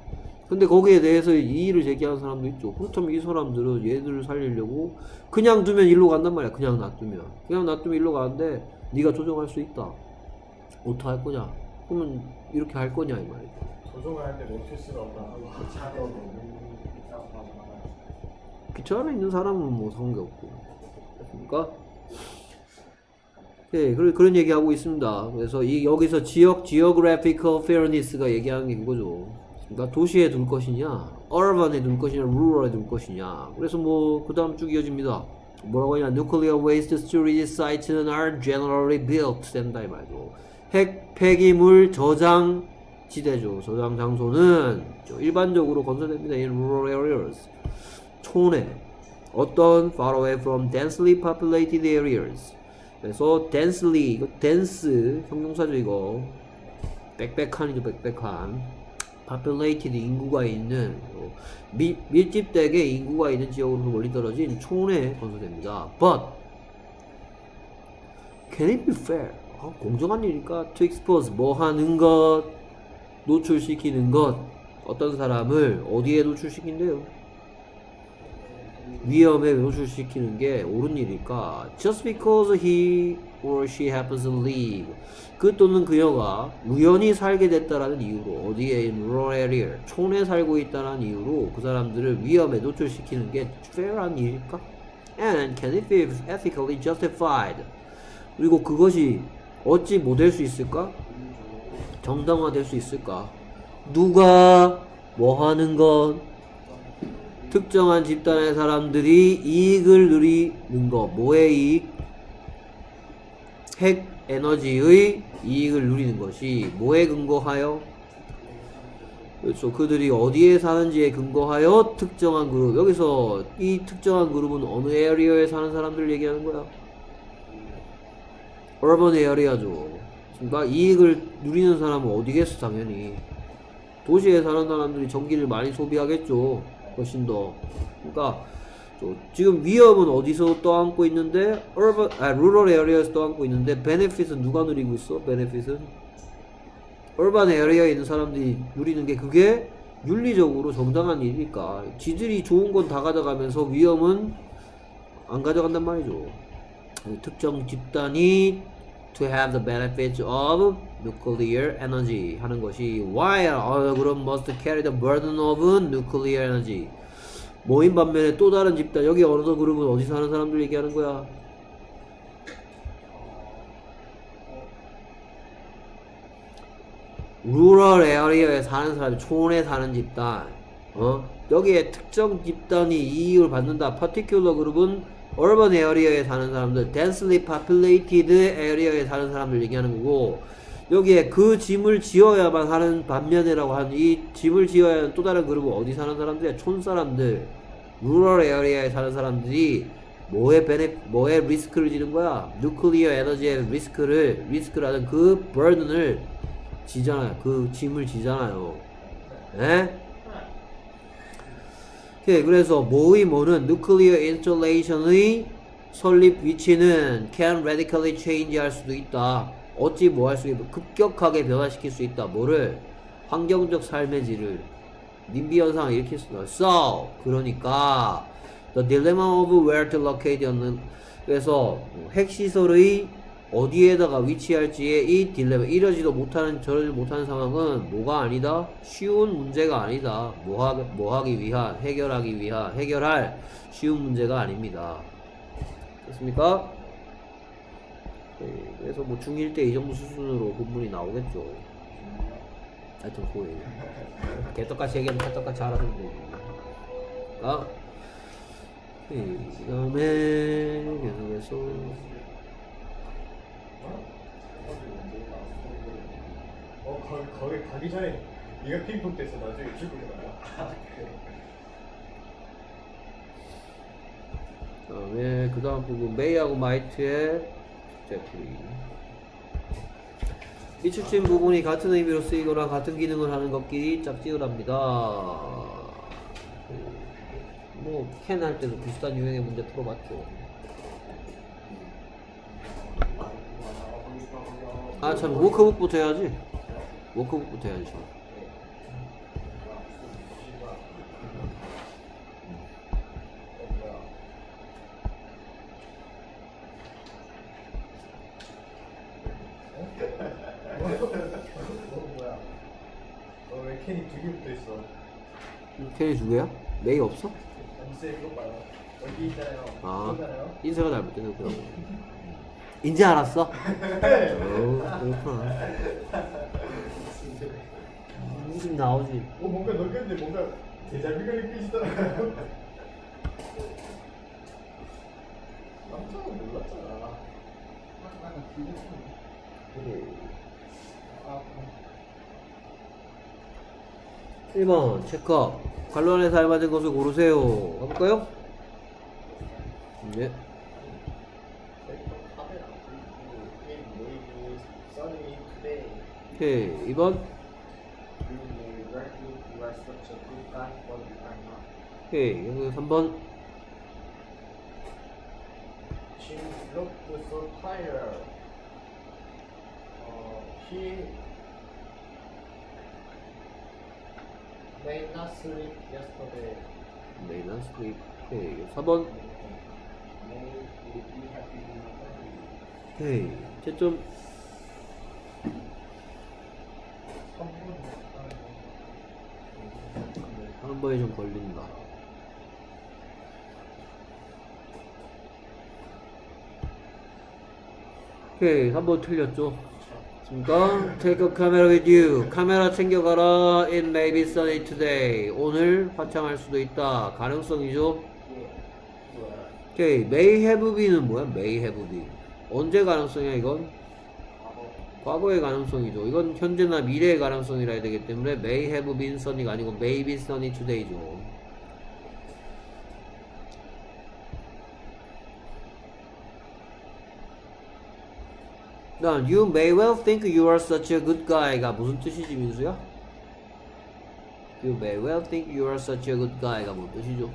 근데 거기에 대해서 이의를 제기하는 사람도 있죠. 그렇다면 이 사람들은 얘들을 살리려고 그냥 두면 일로 간단 말이야. 그냥 놔두면 그냥 놔두면 일로 가는데 네가 조정할 수 있다. 어떻게 할 거냐? 그러면 이렇게 할 거냐 이 말이야. 조종하는데 멈출 수가 없나 있다고 하잖아요. 기차 안에 있는 사람은 뭐 상관없고. 그러니까 예, 그런 그런 얘기하고 있습니다. 그래서 이 여기서 지역 geographical fairness가 얘기하는 게 그거죠. 그러니까 도시에 둘 것이냐, urban에 둘 것이냐, rural에 둘 것이냐. 그래서 뭐 그 다음 쭉 이어집니다. 뭐라고 하냐, nuclear waste storage sites are generally built 된다 이 말이죠. 핵 폐기물 저장 지대죠. 저장 장소는 일반적으로 건설됩니다. in rural areas. 촌에 어떤 far away from densely populated areas. 그래서 densely 이거 dense 형용사죠 이거. 빽빽한이죠 빽빽한. populated 인구가 있는 어, 미, 밀집되게 인구가 있는 지역으로 멀리 떨어진 촌에 건설됩니다. But can it be fair? 아, 공정한 일일까? To expose 뭐 하는 것 노출시키는 것 어떤 사람을 어디에 노출시킨대요? 위험에 노출시키는 게 옳은 일일까? Just because he or she happens to live 그 또는 그녀가 우연히 살게 됐다라는 이유로 어디에 in rural area 촌에 살고 있다는 이유로 그 사람들을 위험에 노출시키는 게 fair한 일일까? And can it be ethically justified? 그리고 그것이 어찌 못될 수 있을까? 정당화될 수 있을까? 누가 뭐 하는 건 특정한 집단의 사람들이 이익을 누리는 것, 뭐의 이익? 핵 에너지의 이익을 누리는 것이 뭐에 근거하여? 그렇죠. 그들이 어디에 사는지에 근거하여 특정한 그룹. 여기서 이 특정한 그룹은 어느 에리어에 사는 사람들 얘기하는 거야? urban area죠. 그러니까 이익을 누리는 사람은 어디겠어, 당연히. 도시에 사는 사람들이 전기를 많이 소비하겠죠. 훨씬 더. 그러니까 저 지금 위험은 어디서 떠안고 있는데 urban, 아, rural area에서 떠안고 있는데 benefit은 누가 누리고 있어? benefit은 urban area에 있는 사람들이 누리는 게 그게 윤리적으로 정당한 일이니까 지들이 좋은 건 다 가져가면서 위험은 안 가져간단 말이죠. 특정 집단이 to have the benefits of nuclear energy 하는 것이 while other group must carry the burden of nuclear energy 모임 반면에 또 다른 집단 여기 어느 그룹은 어디 사는 사람들 얘기하는 거야 rural area에 사는 사람 촌에 사는 집단 어 여기에 특정 집단이 이익을 받는다 particular 그룹은 urban area에 사는 사람들, densely populated area에 사는 사람들 얘기하는 거고, 여기에 그 짐을 지어야만 하는 반면에라고 하는 이 짐을 지어야 하는 또 다른 그룹은 어디 사는 사람들이야? 촌 사람들, rural area에 사는 사람들이 뭐에 베네, 뭐에 리스크를 지는 거야? 누클리어 에너지의 리스크를, 리스크라는 그 burden을 지잖아요. 그 짐을 지잖아요. 에? 예, 그래서 모의 뭐는 nuclear installation의 설립 위치는 can radically change 할 수도 있다. 어찌 뭐 할 수 있다. 급격하게 변화시킬 수 있다. 뭐를? 환경적 삶의 질을. 님비 현상을 일으킬 수 있다. So, 그러니까 the dilemma of where to locate 그래서 핵시설의 어디에다가 위치할지의 이 딜레마 이러지도 못하는 저러지 못하는 상황은 뭐가 아니다? 쉬운 문제가 아니다. 뭐하, 뭐하기 위한 해결하기 위한 해결할 쉬운 문제가 아닙니다. 됐습니까? 네, 그래서 뭐 중1 때 이 정도 수준으로 본문이 나오겠죠. 하여튼 호의 개떡같이 얘기하면 개떡같이 알아듣는 거니까. 네, 그 다음에 계속해서 어 거기 거기 가기 전에 네가 핑퐁 때서 나중에 죽을 거야. 그다음에 그 다음 부분 메이하고 마이트의 제프리 이 추침 부분이 같은 의미로 쓰이거나 같은 기능을 하는 것끼리 짝지으랍니다. 뭐캔 할 때도 비슷한 유형의 문제 풀어봤죠 아 참 워크북부터 해야지 워크북부터 해야지? 너왜 캔이 두 개부터 있어? 캔이 두 개야? 메이 없어? 안세 이거 봐요. 여기 있잖아요. 아. 인쇄가 잘못됐구나 이제 알았어? 그렇구나 무슨 나오지 어 뭔가 넘겼는데 뭔가 제자비가 느껴지더라고요. 깜짝 놀랐잖아. 아까 들렸어. 아, 1번 체크업 관론에서 알맞은 것을 고르세요 가볼까요? 네 오케이 2번 You may regret you are such a good guy, but you are not. 오케이 여기 3번 She looked so tired. Uh, she may not sleep yesterday. May not sleep 오케이 4번 May be happy in the family. 오케이 채점 3분 한 번에 좀 걸린다. 오케이 3번 틀렸죠? 그러니까 Take a camera with you. 카메라 챙겨가라. It may be sunny today. 오늘 화창할 수도 있다. 가능성이죠? 오케이 may have be는 뭐야? may have be 언제 가능성이야 이건 과거의 가능성이죠 이건 현재나 미래의 가능성이라 해야 되기 때문에 may have been sunny가 아니고 may be sunny today죠 난 you may well think you are such a good guy가 무슨 뜻이지 민수야? You may well think you are such a good guy가 무슨 뜻이죠?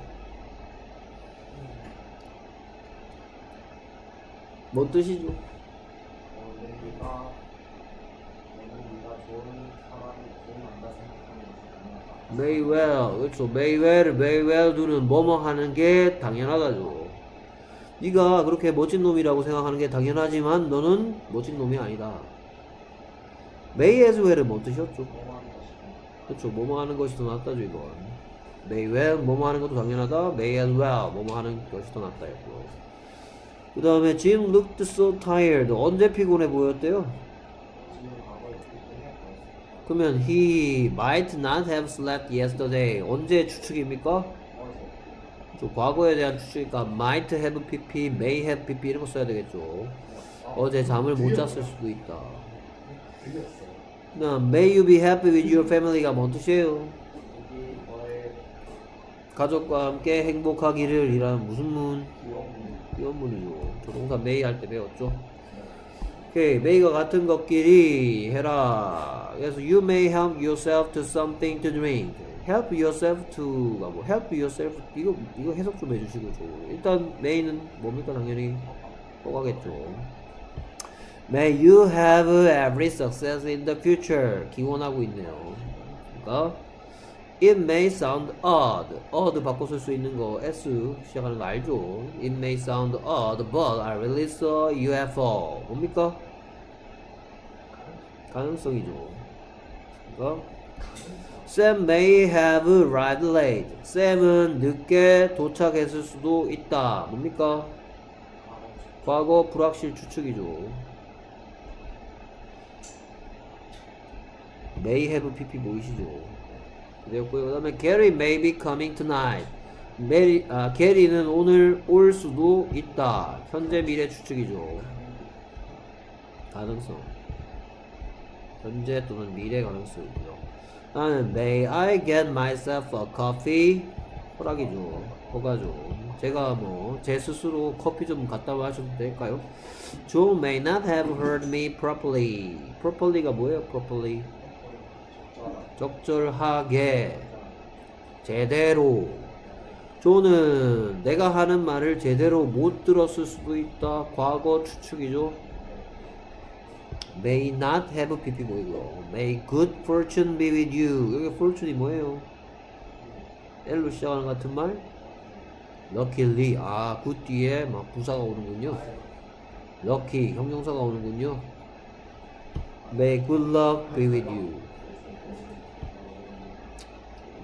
뭔 뜻이죠? 어, 내가 너는 네가 좋은 사람이 좋은 남자 생각하는 것이 아니야. May well 그렇죠. may well may well do는 뭐뭐 하는 게 당연하다죠. 네가 그렇게 멋진 놈이라고 생각하는 게 당연하지만 너는 멋진 놈이 아니다. may as well은 뭔 뜻이었죠? 그렇죠. 뭐뭐 하는 것이 더 낫다죠 이건. may well 뭐뭐 하는 것도 당연하다. may as well 뭐뭐 하는 것이 더 낫다 였고 그 다음에 Jim looked so tired. 언제 피곤해 보였대요? 지금 과거에 피곤해 보였어. 그러면 he might not have slept yesterday 언제 추측입니까? 저 과거에 대한 추측이니까 might have pp, may have pp 이런 거 써야 되겠죠. 어제 잠을 못 잤을 수도 있다. 나 may you be happy with your family가 뭔 뜻이에요? 가족과 함께 행복하기를 이라는 무슨 문? 이런 문이죠. 저 동사 may 할 때 배웠죠. 오케이, may가 같은 것끼리 해라. 그래서 you may help yourself to something to drink. help yourself to가 뭐 help yourself 이거 이거 해석 좀 해주시고 죠 일단 may는 뭡니까 당연히 호가겠죠. May you have every success in the future. 기원하고 있네요. 그러니까 It may sound odd. odd 바꿔 쓸 수 있는 거 S 시작하는 거 알죠? It may sound odd, but I really saw UFO. 뭡니까? 가능성이죠. 그러니까 Sam may have arrived late. Sam은 늦게 도착했을 수도 있다. 뭡니까? 과거 불확실 추측이죠. May have pp 보이시죠? 그랬고요. 그 다음에 Gary may be coming tonight. 메리, 아, 게리는 오늘 올 수도 있다. 현재 미래 추측이죠. 가능성. 현재 또는 미래 가능성이고요. 나는 May I get myself a coffee? 허락이죠. 허가죠. 제가 뭐 제 스스로 커피 좀 갖다 마셔도 될까요? Joe may not have heard me properly. properly가 뭐예요? properly. 적절하게 제대로 조는 내가 하는 말을 제대로 못 들었을 수도 있다 과거 추측이죠 may not have pp 보이고 may good fortune be with you 여기 fortune이 뭐예요 L로 시작하는 것 같은 말 luckily 아그 뒤에 막 부사가 오는군요 lucky 형용사가 오는군요 may good luck be with you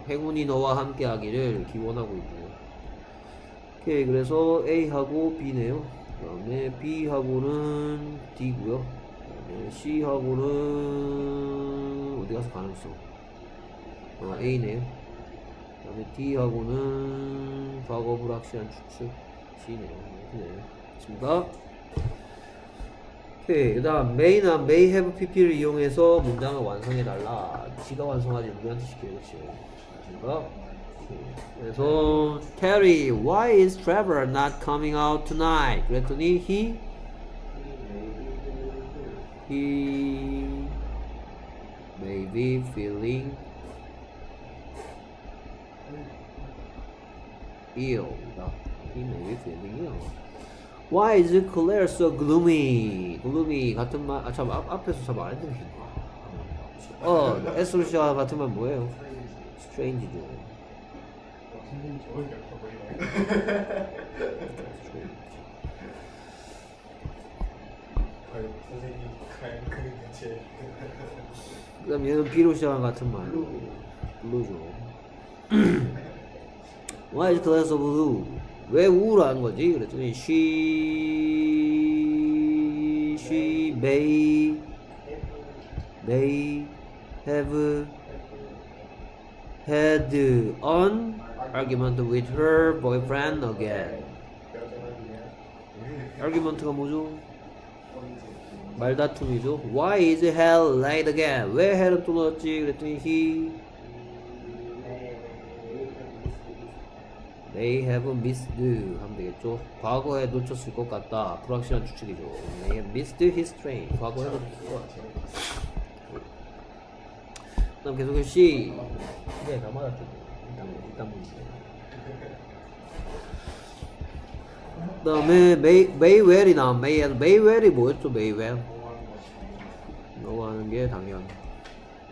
행운이 너와 함께 하기를 기원하고 있고요. 오케이, 그래서 A하고 B네요. 그 다음에 B하고는 D고요. C하고는 어디 가서 가능성? 어, A네요. 그 다음에 D하고는 과거 불확실한 추측 C네요. D네요. 됐습니까? 오케이. 그 다음 may나 may have pp를 이용해서 문장을 완성해달라. 지가 완성하지 우리한테 시키겠지. 됐 습니까? 오케이. 그래서 Terry, why is Trevor not coming out tonight? 그랬더니 he he may be feeling ill. He may be feeling ill. Why is Claire so gloomy? gloomy 같은 말, 아, 참, 앞, 앞에서 참 안 들리는 거. 어, S로 시작 같은 말 뭐예요? 선생님 보이네. 과연 선생님 과연 그는 대체 그 다음 얘는 B로 시작한 같은 말. 블루죠. Why is blue? 왜 우울한 거지? 그랬더니 she she may may have had an argument with her boyfriend again. argument가 뭐죠? 말다툼이죠. Why is hell late again? 왜 헬은 또 넣었지? 그랬더니 he may have missed 하면 되겠죠. 과거에 놓쳤을 것 같다. 불확실한 추측이죠. May have missed his train. 과거에 놓쳤을 것 같아요. 그다음 계속해 C. 네, 다 맞았죠. 일단 일단 문제. 그다음에 Maywell이 나온 May Maywell이 뭐였죠? Maywell. 너가 하는 게 당연.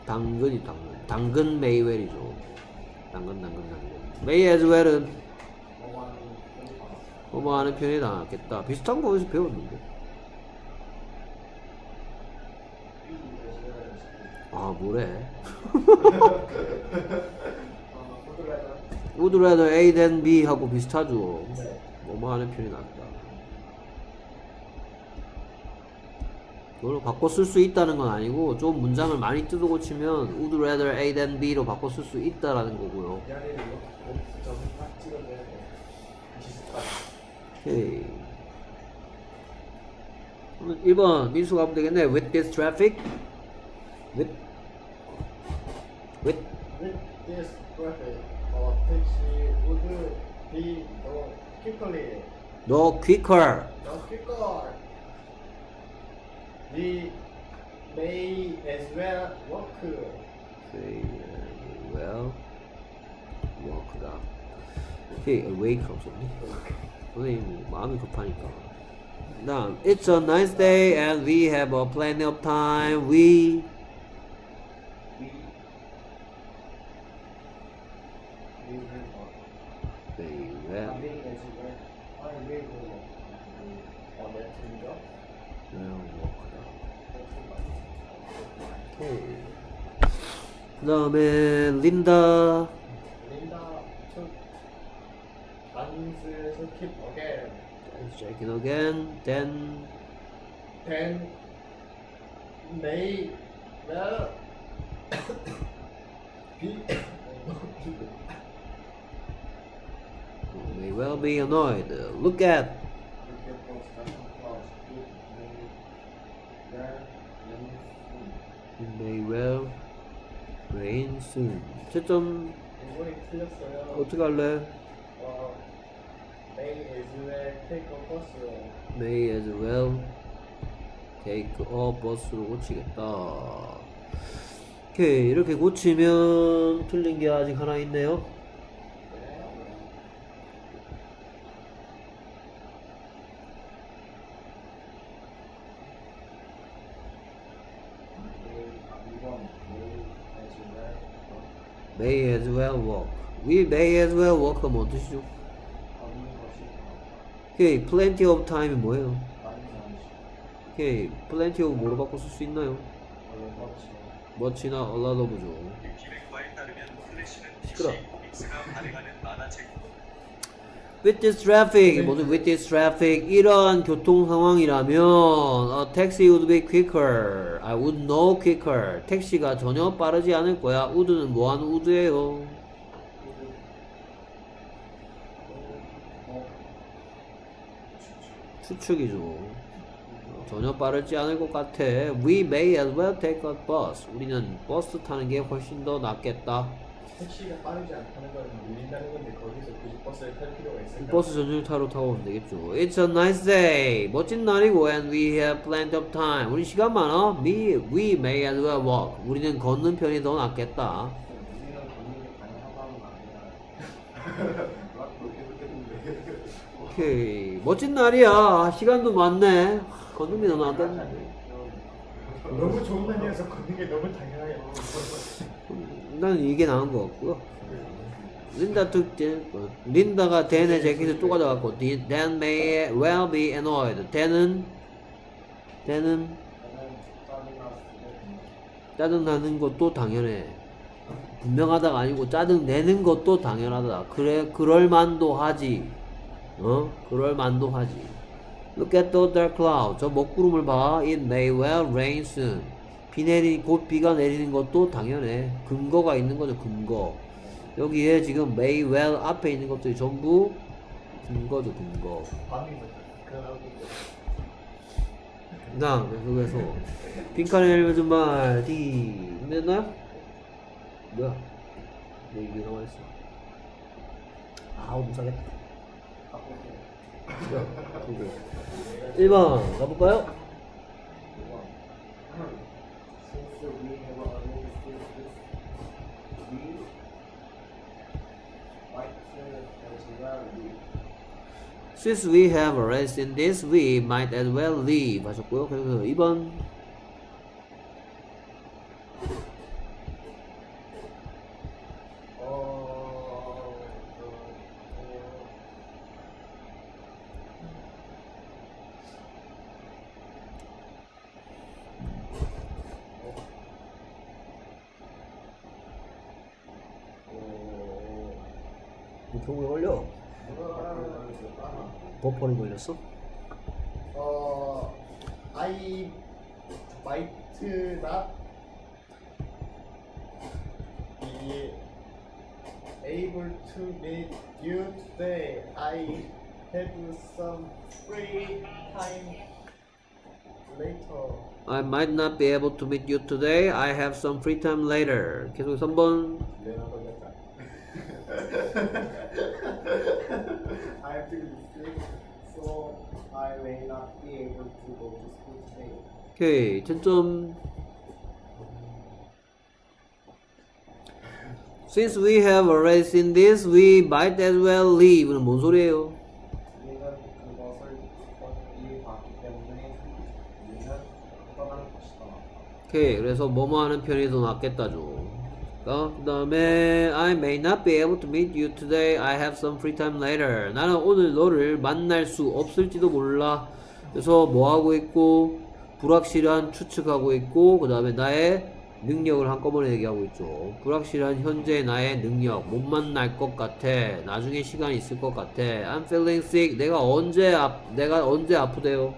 당근이 당근. 당근 Maywell이죠. 당근 당근 당근. As well은 뭐뭐 하는 편이 나왔겠다. 비슷한 거 어디서 배웠는데. 아 뭐래? Rather A than B 하고 비슷하죠. 뭐뭐 하는 편이 낫다. 그걸 바꿔 쓸 수 있다는 건 아니고 좀 문장을 많이 뜯어 고치면 rather A than B로 바꿔 쓸 수 있다라는 거고요. 오케이. 그러면 1번 민수가 하면 되겠네. With this traffic? With with With this traffic, our taxi would be no quickly, no quicker. no quicker. We may as well walk. Okay, well, walk다. 오케이, awake라고 썼니? 선생님 마음이 급하니까. 다음, it's a nice day and we have a plenty of time. We We 그 다음에 린다. Linda took Dan's keep again. Check it again. Then Then may well be may well be annoyed. Look at it may well rain soon. 채점. 어떻게 할래? 어, may as well take a bus. May as well take a bus로 고치겠다. 오케이 이렇게 고치면 틀린 게 아직 하나 있네요. May as well walk. We may as well walk 하면 어떠시죠? 오케이 plenty of time이 뭐예요? 오케이 plenty of 뭐로 바꿔 쓸 수 있나요? much나 a lot of죠. 시끄러. With this traffic, 모두 with this traffic, 이러한 교통 상황이라면 a taxi would be quicker. I would know quicker. 택시가 전혀 빠르지 않을 거야. would는 뭐하는 would예요? 추측이죠. 전혀 빠르지 않을 것 같아. We may as well take a bus. 우리는 버스 타는 게 훨씬 더 낫겠다. 택시가 빠르지 않다는 건 밀린다는 건데 거기서 굳이 버스를 탈 필요가 있을까? 버스 전용 타로 타고 오면 되겠죠. It's a nice day. 멋진 날이고 and we have plenty of time. 우리 시간 많아. We, we may as well walk. 우리는 걷는 편이 더 낫겠다. 우리는 걷는 게 가능하다는 아니야. 막 그렇게 느꼈는데. 오케이. 멋진 날이야. 시간도 많네. 걷는 게 더 낫다. 너무 좋은 날이어서 걷는 게 너무 당연해 요. 난 이게 나은 것 같고요. 린다 특제 린다가 댄의 재킷을 또 가져갔고 Dan may well be annoyed. 댄은 댄은 짜증나는 것도 당연해. 분명하다가 아니고 짜증내는 것도 당연하다. 그래 그럴 만도 하지. 어? 그럴 만도 하지. Look at the dark cloud. 저 먹구름을 봐. It may well rain soon. 비 내리 곧 비가 내리는 것도 당연해. 근거가 있는 거죠. 근거. 여기에 지금 may well 앞에 있는 것들이 전부 근거죠. 근거. 나 그래서 빈칸에 읽어준 말 D 됐나요? 뭐야? 내 이게 나와 있어. 아우 그거. 1번 가볼까요? Since we have already seen this, we might as well leave 하셨고요. 그래서 2번 버퍼링 걸렸어? 어... I might not be able to meet you today. I have some free time later. I might not be able to meet you today. I have some free time later. 계속 3번. may not be able to go to school today. 오케이. 채점. Since we have already seen this, we might as well leave는 뭔 소리예요? 우리는 그것을 이미 봤기 때문에 우리는 떠나는 것이다. 오케이. 그래서 뭐뭐 하는 편이 더 낫겠다죠. 그 다음에 I may not be able to meet you today. I have some free time later. 나는 오늘 너를 만날 수 없을지도 몰라. 그래서 뭐 하고 있고 불확실한 추측하고 있고 그 다음에 나의 능력을 한꺼번에 얘기하고 있죠. 불확실한 현재 나의 능력 못 만날 것 같아. 나중에 시간 있을 것 같아. I'm feeling sick. 내가 언제 아 내가 언제 아프대요?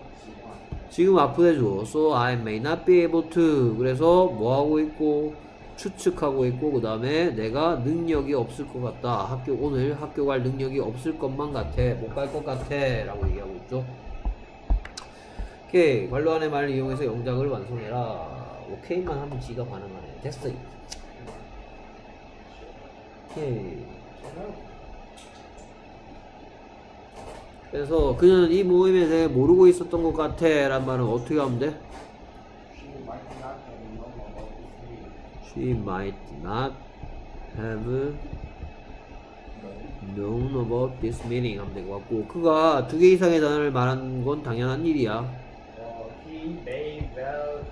지금 아프대죠. So I may not be able to. 그래서 뭐 하고 있고 추측하고 있고 그 다음에 내가 능력이 없을 것 같다. 학교 오늘 학교 갈 능력이 없을 것만 같아. 못 갈 것 같아.라고 얘기하고 있죠. 오케이 관로 안의 말을 이용해서 영작을 완성해라. 오케이만 하면 지가 반응하네. 됐어. 오케이. 그래서 그는 이 모임에 대해 모르고 있었던 것 같아. 란 말은 어떻게 하면 돼? She might not have known about this meeting 하면 될 것 같고 그가 두 개 이상의 단어를 말한 건 당연한 일이야. 어, he may well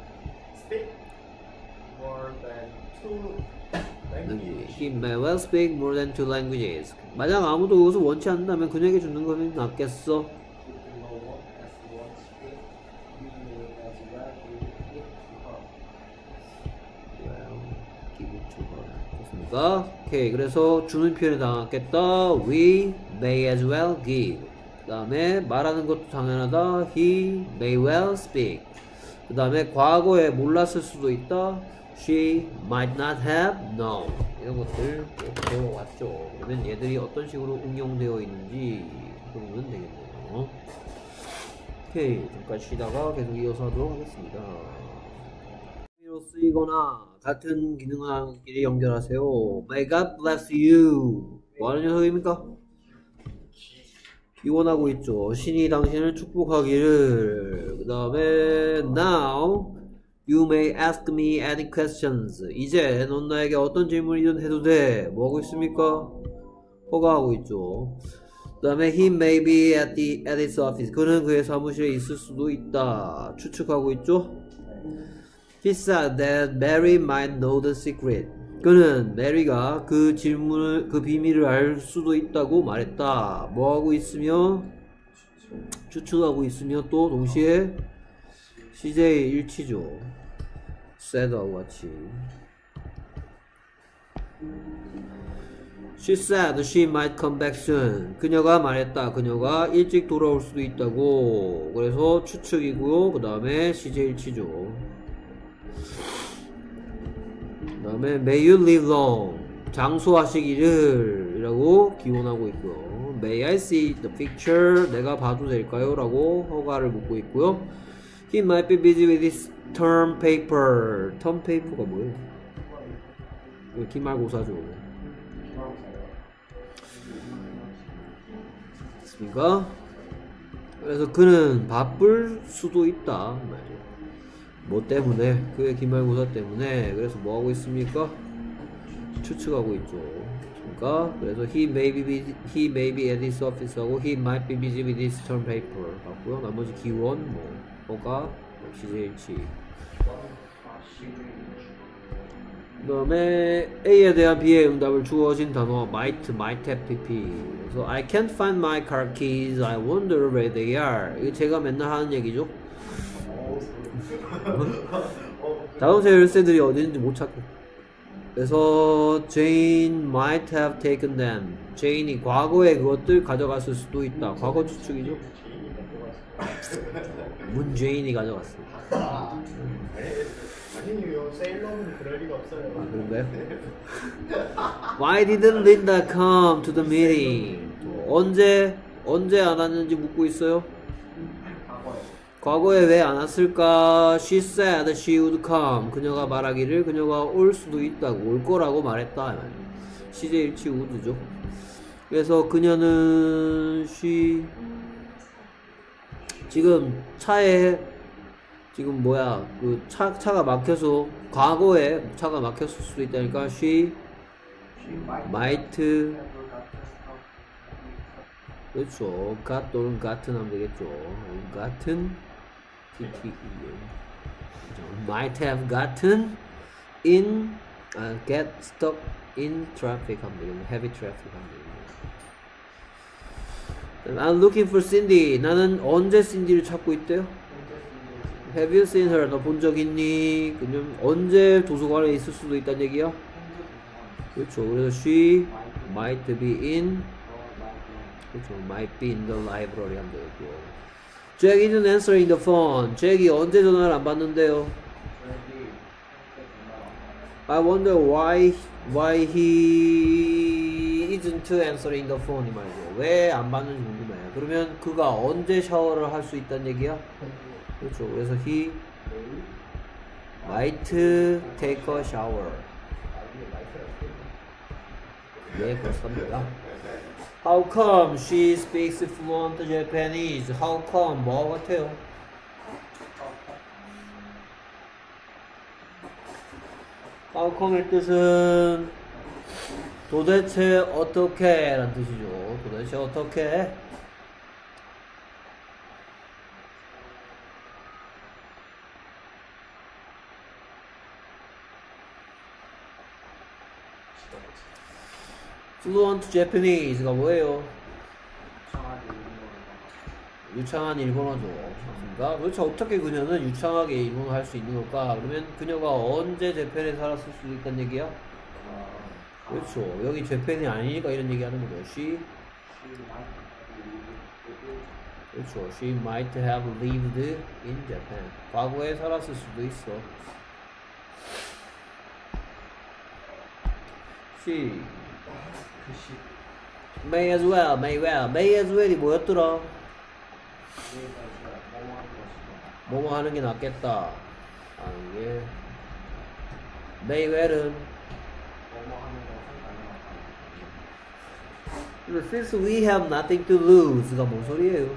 speak more than two languages. He may well speak more than two languages. 만약 아무도 그것을 원치 않는다면 그녀에게 주는 것이 낫겠어. 됐습니까? 오케이. 그래서 주는 표현에 당했겠다. We may as well give. 그 다음에 말하는 것도 당연하다. He may well speak. 그 다음에 과거에 몰랐을 수도 있다. She might not have known. 이런 것들 꼭 배워왔죠. 그러면 얘들이 어떤 식으로 응용되어 있는지 보면 되겠네요. 오케이. 잠깐 쉬다가 계속 이어서 하도록 하겠습니다. 로 쓰이거나 같은 기능끼리 연결하세요. May God bless you. 뭐 하는 녀석입니까? 기원하고 있죠. 신이 당신을 축복하기를. 그 다음에 Now you may ask me any questions. 이제 넌 나에게 어떤 질문이든 해도 돼. 뭐 하고 있습니까? 허가하고 있죠. 그 다음에 he may be at, the, at his office. 그는 그의 사무실에 있을 수도 있다. 추측하고 있죠. He said that Mary might know the secret. 그는 메리가 그 질문을 그 비밀을 알 수도 있다고 말했다. 뭐 하고 있으며 추측하고 있으며 또 동시에 CJ 일치죠. said하고 같이. She said she might come back soon. 그녀가 말했다. 그녀가 일찍 돌아올 수도 있다고. 그래서 추측이고요. 그 다음에 CJ 일치죠. 그 다음에 May you live long 장수하시기를 이라고 기원하고 있고요 May I see the picture 내가 봐도 될까요? 라고 허가를 묻고 있고요 He might be busy with his term paper term paper가 뭐예요? 기말고사죠 됐습니까? 그래서 그는 바쁠 수도 있다 뭐 때문에 그의 기말고사 때문에 그래서 뭐 하고 있습니까? 추측하고 있죠. 그러니까 그래서 he may be busy, he may be at his office 하고 he might be busy with his term paper 같고요. 나머지 기원 뭐 허가 역시 제일치. 그다음에 A에 대한 B의 응답을 주어진 단어 might, might have pp. 그래서 I can't find my car keys. I wonder where they are. 이거 제가 맨날 하는 얘기죠. 자동차 열쇠들이 어디 있는지 못 찾고. 그래서 Jane might have taken them. 제인이 과거에 그것들 가져갔을 수도 있다. 과거 추측이죠. 문재인이 가져갔습니다 아니요 세일러문 그럴 리가 없어요. 아 그런가요? Why didn't Linda come to the meeting? 또 언제 언제 안 왔는지 묻고 있어요 과거에 왜 안 왔을까? She said she would come. 그녀가 말하기를 그녀가 올 수도 있다고 올 거라고 말했다. 시제 일치 would죠. 그래서 그녀는 she 지금 차에 지금 뭐야 그 차 차가 막혀서 과거에 차가 막혔을 수도 있다니까 she might 그렇죠. gat 또는 같은 하면 되겠죠. 같은 might have gotten in uh, get stuck in traffic 하면 heavy traffic. I'm looking for Cindy. 나는 언제 신디를 찾고 있대요? Have you seen her? 너 본 적 있니? 그냥 언제 도서관에 있을 수도 있다는 얘기야? 그렇죠. 그래서 she might be in 그렇죠. might be in the library 하면 되겠고요. Jack isn't answering the phone. 잭이 언제 전화를 안 받는데요? I wonder why why he isn't answering the phone 이 말이죠. 왜 안 받는지 궁금해요. 그러면 그가 언제 샤워를 할 수 있다는 얘기야? 그렇죠. 그래서 he might take a shower. 네, 그렇습니다. How come she speaks fluent Japanese? How come? 뭐 같아요? How come의 뜻은 도대체 어떻게 라는 뜻이죠. 도대체 어떻게? Fluent Japanese가 뭐예요? 유창한 일본어죠. 그렇습니까? 그렇죠. 어떻게 그녀는 유창하게 일본어 할 수 있는 걸까? 그러면 그녀가 언제 재팬에 살았을 수도 있다는 얘기야? 그렇죠. 여기 재팬이 아니니까 이런 얘기 하는 거죠. She, 그렇죠. She might have lived in Japan. 과거에 살았을 수도 있어. She may as well, may well, may as well이 뭐였더라? 뭐뭐 하는 게 낫겠다. 하는 게 may well은 since we have nothing to lose가 뭔 소리예요?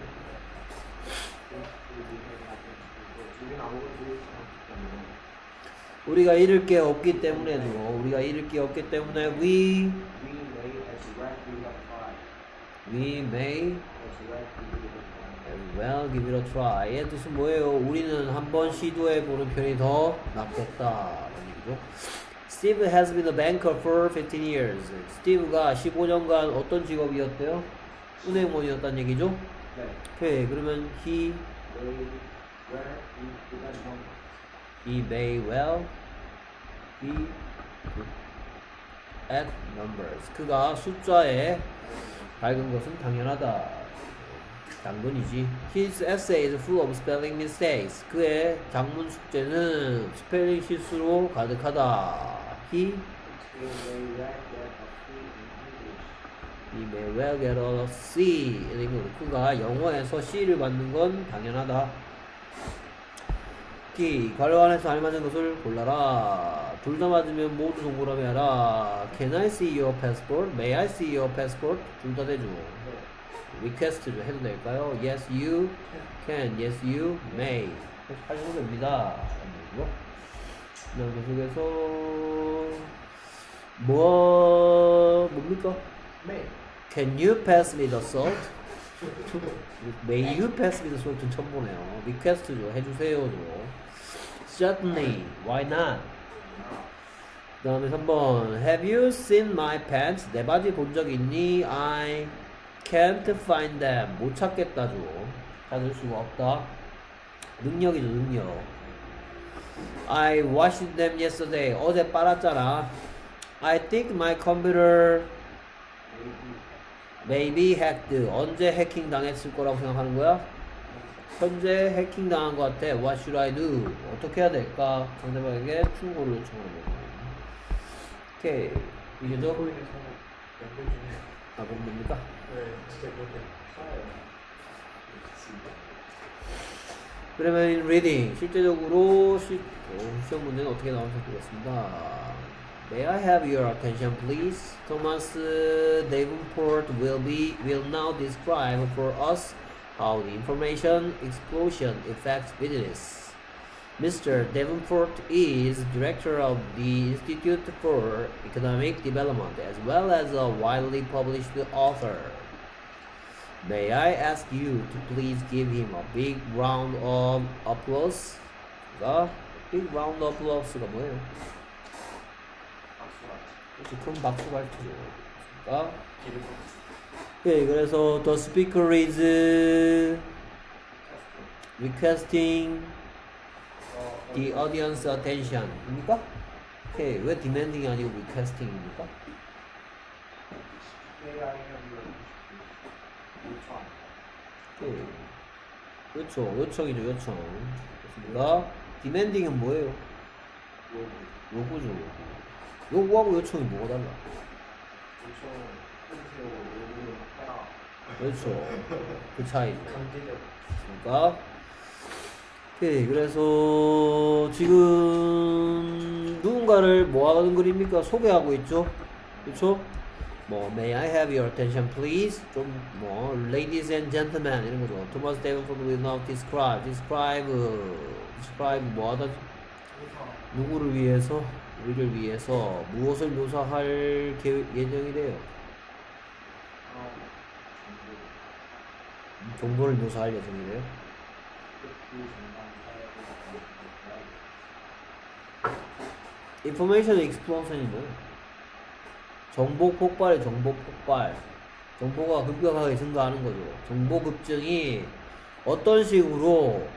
우리가 잃을 게 없기 때문에죠. 우리가 잃을 게 없기 때문에 we we may as well give it a try. 의 뜻은 뭐예요? 우리는 한번 시도해 보는 편이 더 낫겠다 라는 얘기죠. Steve has been a banker for 15 years. 스티브가 15년간 어떤 직업이었대요? 은행원이었다는 얘기죠. 네. 오케이 그러면 he he may well be at numbers. 그가 숫자에 밝은 것은 당연하다. 당근이지. His essay is full of spelling mistakes. 그의 장문 숙제는 스펠링 실수로 가득하다. He, he may well get a. C. 그가 영어에서 C를 받는 건 당연하다. D. 관련해서 알맞은 것을 골라라. 둘 다 맞으면 모두 동그라미 하라. Can I see your passport? May I see your passport? 둘다 되죠. request죠. 해도 될까요? Yes, you can. Yes, you may. 하셔도 됩니다. 그다음 계속해서 뭐 뭡니까? May. Can you pass me the salt? May you pass me the salt은 처음 보네요. request죠. 해주세요죠. Certainly. Why not? 그 다음에 3번 Have you seen my pants? 내 바지 본 적 있니? I can't find them. 못 찾겠다죠. 찾을 수가 없다. 능력이죠, 능력. I washed them yesterday. 어제 빨았잖아. I think my computer maybe hacked. 언제 해킹 당했을 거라고 생각하는 거야? 현재 해킹 당한 것 같아. What should I do? 어떻게 해야 될까? 상대방에게 충고를 요청하는 거고. 오케이. 이게죠? 아, 됩니까? 네 진짜 그렇게 써요 그러면 in reading 실제적으로 시, 어, 시험 문제는 어떻게 나오는지 보겠습니다. May I have your attention, please? Thomas uh, Davenport will be will now describe for us how the information explosion affects business. Mr. Davenport is director of the Institute for Economic Development as well as a widely published author. May I ask you to please give him a big round of applause? 가 big round of applause가 뭐예요? 그렇지, 큰 박수가 있 네, 그래서 the speaker is requesting the audience attention입니까? 오케이, 왜 demanding 아니고 requesting입니까? 요청. 오케이. 그렇죠, 요청이죠, 요청. 그렇습니다. demanding은 뭐예요? 요구. 요구죠. 요구하고 요청이 뭐가 달라? 요청. 그렇죠. 그 차이죠. 그러니까 오케이 그래서 지금 누군가를 뭐 하는 글입니까? 소개하고 있죠. 그렇죠? 뭐 May I have your attention, please? 좀뭐 Ladies and gentlemen 이런 거죠. Thomas Davenport will now describe, describe, describe 뭐하다 누구를 위해서 우리를 위해서 무엇을 묘사할 계획, 예정이래요. 정보를 묘사할 예정이래요. information explosion이 뭐예요? 정보 폭발의 정보 폭발. 정보가 급격하게 증가하는 거죠. 정보 급증이 어떤 식으로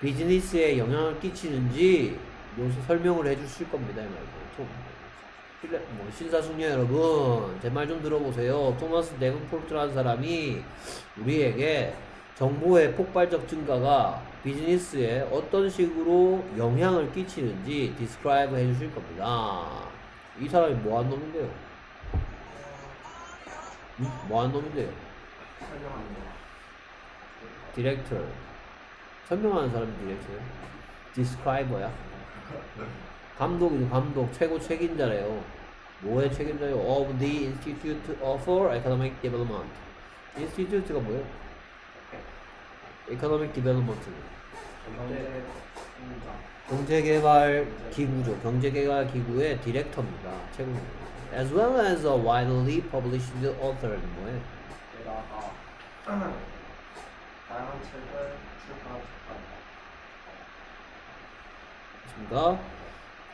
비즈니스에 영향을 끼치는지 묘사 설명을 해주실 겁니다. 이 말이죠. 뭐 신사숙녀 여러분 제 말 좀 들어보세요. 토마스 데븐포르트라는 사람이 우리에게 정보의 폭발적 증가가 비즈니스에 어떤 식으로 영향을 끼치는지 describe 해주실 겁니다. 이 사람이 뭐한 놈인데요? 음? 뭐한 놈인데요? 디렉터 설명하는 사람이 디렉터예요? describer야? 감독이죠 감독 최고 책임자래요 뭐의 책임자요? Of the Institute for Economic Development Institute가 뭐예요? Economic Development. 경제개발 기구죠 경제개발 기구의 디렉터입니다 최고 As well as a widely published author 뭐예요? 다양한 책을 출판합니다. 있습니다.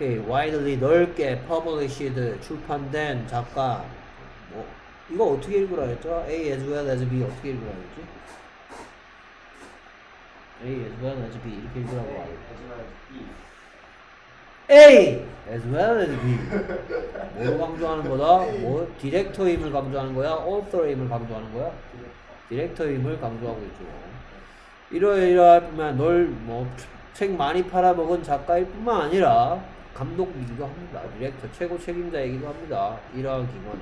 오케이, widely 넓게 published 출판된 작가 뭐 이거 어떻게 읽으라 했죠? A as well as B 어떻게 읽으라 했지? A as well as B 이렇게 읽으라고 하요 하지만 이 A as well as B 뭐로 강조하는 거다? 뭐 디렉터임을 강조하는 거야? author임을 강조하는 거야? 디렉터임을 강조하고 있죠. 이러이러할 뿐만 널뭐 책 많이 팔아먹은 작가일 뿐만 아니라 감독이기도 합니다. 디렉터 최고 책임자이기도 합니다. 이러한 기관에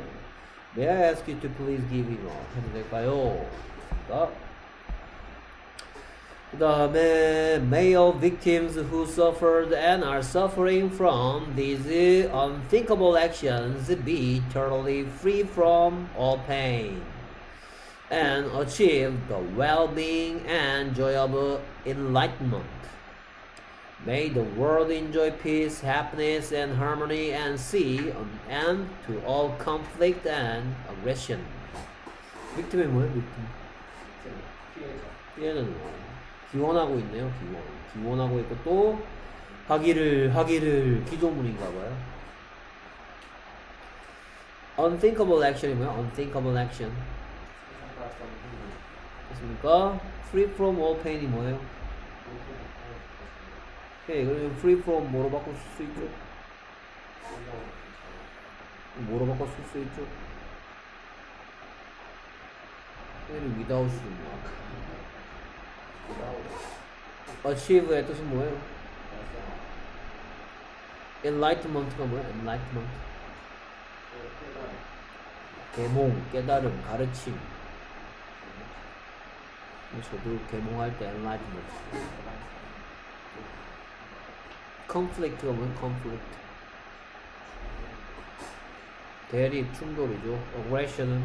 May I ask you to please give him a 해도 될까요? 그 다음에 male victims who suffered and are suffering from these unthinkable actions be totally free from all pain and achieve the well-being and joy of enlightenment. May the world enjoy peace, happiness, and harmony, and see an end to all conflict and aggression. victim이 뭐예요? victim. 피해자. 피해자는 뭐? 기원하고 있네요. 기원. 기원하고 있고 또 하기를 하기를 기조물인가 봐요. unthinkable action이 뭐야? unthinkable action. 세상과 좀 됐습니까? free from all pain이 뭐예요? 오케이 그러면 from 뭐로 바꿀 수 있죠? 뭐로 쓸수 있죠? 얘는 without이 뭐야? achieve의 뜻은 뭐예요? enlightenment가 뭐야? enlightenment 계몽, 깨달음, 가르침 저도 계몽할 때 enlightenment conflict가 뭐예요? conflict? 대립, 충돌이죠. Aggression은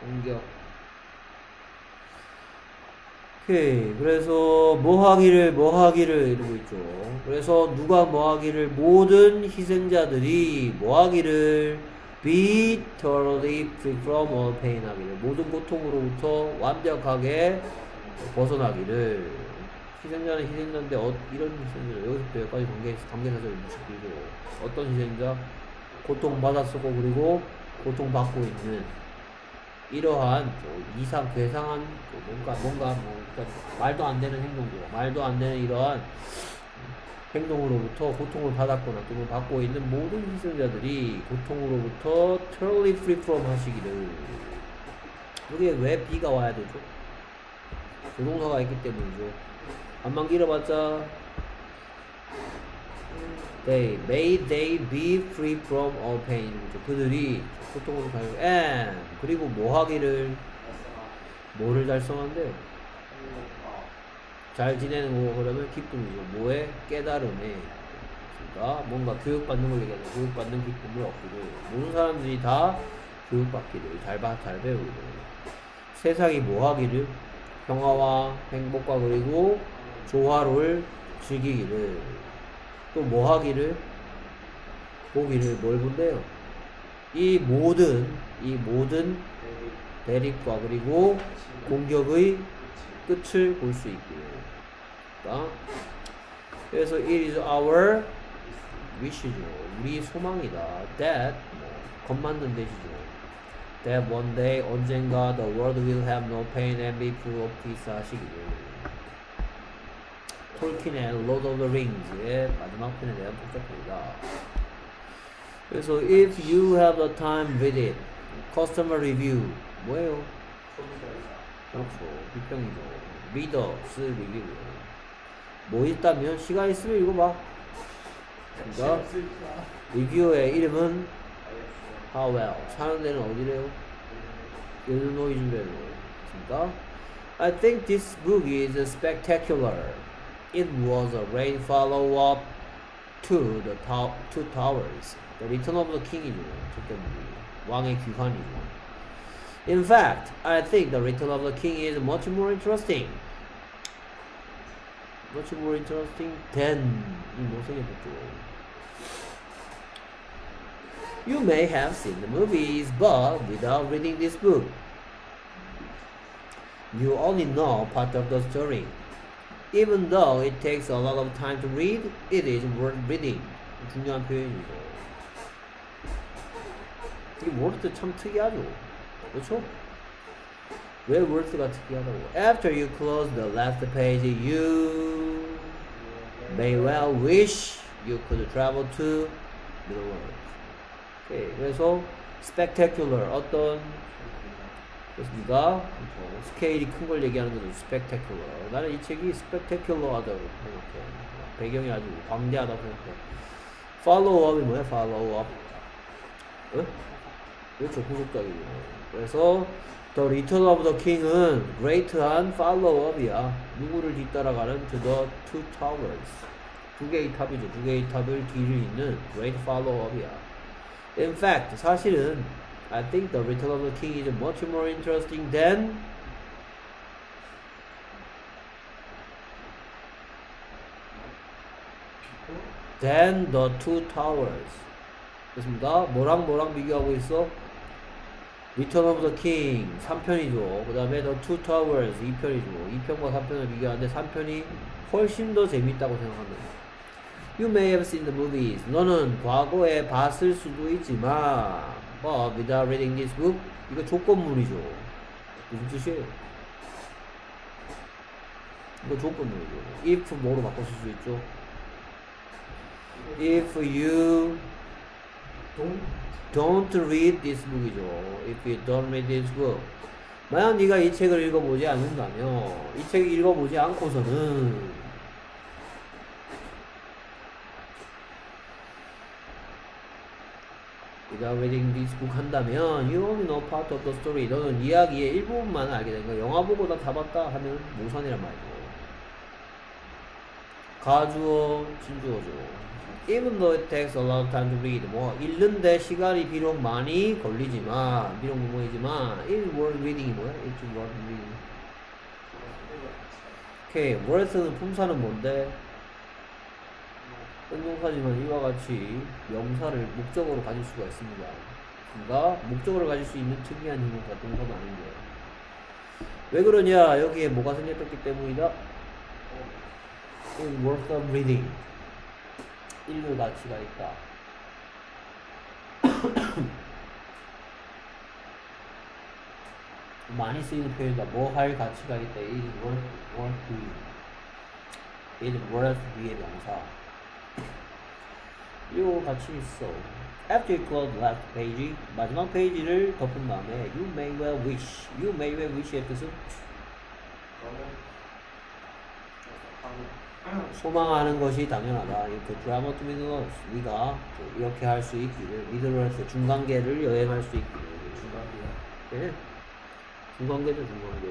공격. 오케이. 그래서 뭐 하기를 뭐 하기를 이러고 있죠. 그래서 누가 뭐 하기를 모든 희생자들이 뭐 하기를 be totally free from all pain 하기를 모든 고통으로부터 완벽하게 벗어나기를 희생자는 희생자인데 어, 이런 희생자 여기서부터 여기까지 관계, 관계사절을 무식이죠 어떤 희생자? 고통 받았었고 그리고 고통 받고 있는 이러한 뭐 이상 괴상한 그 뭔가 뭔가 뭐 그러니까 말도 안 되는 행동들 말도 안 되는 이러한 행동으로부터 고통을 받았거나 또는 받고 있는 모든 희생자들이 고통으로부터 totally free from 하시기를. 여기에 왜 B가 와야 되죠? 조동사가 있기 때문이죠 안만 길어봤자 they may they be free from all pain? 그들이 고통으로 자유 and 그리고 뭐 하기를 뭐를 달성한대요? 잘 지내는 거 그러면 기쁨이죠. 뭐에 깨달음에 그러니까 뭔가 교육받는 걸 얘기하죠. 교육받는 기쁨을 얻기를 모든 사람들이 다 교육받기를 잘, 봐, 잘 배우기를 세상이 뭐 하기를 평화와 행복과 그리고 조화를 즐기기를 또 뭐 하기를 보기를 뭘 본대요. 이 모든 이 모든 대립과 그리고 공격의 끝을 볼 수 있기를. 그러니까 그래서 it is our wish죠. 우리 소망이다. That 뭐, 겁만든 뜻이죠. That one day 언젠가 the world will have no pain and be full of peace 하시기를. 톨킨의 Lord of the Rings의 마지막 편에 대한 복잡합니다. 그래서 if you have the time with it, customer review 뭐예요? 그렇죠. 비평이죠. readers review. 뭐 있다면 시간 있으면 읽어봐. 그러니까 리뷰어의 이름은 how well. 사는 데는 어디래요? 일리노이주래요. 그러니까 I think this book is spectacular. It was a great follow-up to the to- two towers. The Return of the King이죠. 저때 왕의 귀환이죠. In fact, I think the Return of the King is much more interesting. Much more interesting than 이 못생겼죠. You may have seen the movies, but without reading this book, you only know part of the story. Even though it takes a lot of time to read, it is worth reading. 중요한 표현이죠. 이 worth 참 특이하죠. 그렇죠? 왜 worth가 특이하다고? After you close the last page, you may well wish you could travel to Middle Earth. 오케이. 그래서 spectacular 어떤 그렇습니까? 그렇죠. 스케일이 큰 걸 얘기하는 거죠. spectacular. 나는 이 책이 spectacular하다고 생각해. 배경이 아주 광대하다고 생각해. up이 뭐야? up. 어? 그렇죠. 후속작이죠. 그래서 The Return of the King은 great한 up이야. 누구를 뒤따라가는 to the two towers. 두 개의 탑이죠. 두 개의 탑을 뒤를 잇는 great up이야. In fact, 사실은 I think the Return of the King is much more interesting than than the two towers. 그렇습니다. 뭐랑 뭐랑 비교하고 있어? Return of the King 3편이죠. 그 다음에 The Two Towers 2편이죠. 2편과 3편을 비교하는데 3편이 훨씬 더 재밌다고 생각합니다. You may have seen the movies. 너는 과거에 봤을 수도 있지만 but without reading this book 이거 조건물이죠. 무슨 뜻이에요? 이거 조건물이죠. if 뭐로 바꿔 쓸 수 있죠? If you don't read this book이죠. If you don't read this book. 만약 네가 이 책을 읽어보지 않는다면 이 책을 읽어보지 않고서는 without reading this book 한다면 you only know part of the story. 너는 이야기의 일부분만 알게 거야. 영화 보고 나 다 봤다 하면 모산이란 말이죠. 가주어, 진주어죠. Even though it takes a lot of time to read. 뭐 읽는데 시간이 비록 많이 걸리지만 비록 무모이지만 it's worth reading이 뭐야? It's worth reading. 오케이, worth는 품사는 뭔데? 형용사지만 이와 같이 명사를 목적으로 가질 수가 있습니다. 그러니까 목적으로 가질 수 있는 특이한 형용사 동사도 아닌 거예요. 왜 그러냐? 여기에 뭐가 생겼기 때문이다. It's worth of reading. 읽을 가치가 있다. 많이 쓰이는 표현이다. 뭐 할 가치가 있다. It worth, worth doing. It worth 위의 명사. 요 같이 있어. After you close the last page, 마지막 페이지를 덮은 다음에 You may well wish. You may well wish의 뜻은 소망하는 것이 당연하다. 이렇게 drama to middle earth. 네가 이렇게 할 수 있기를 middle earth 중간계를 여행할 수 있기를 중간계. 네. 중간계죠 중간계.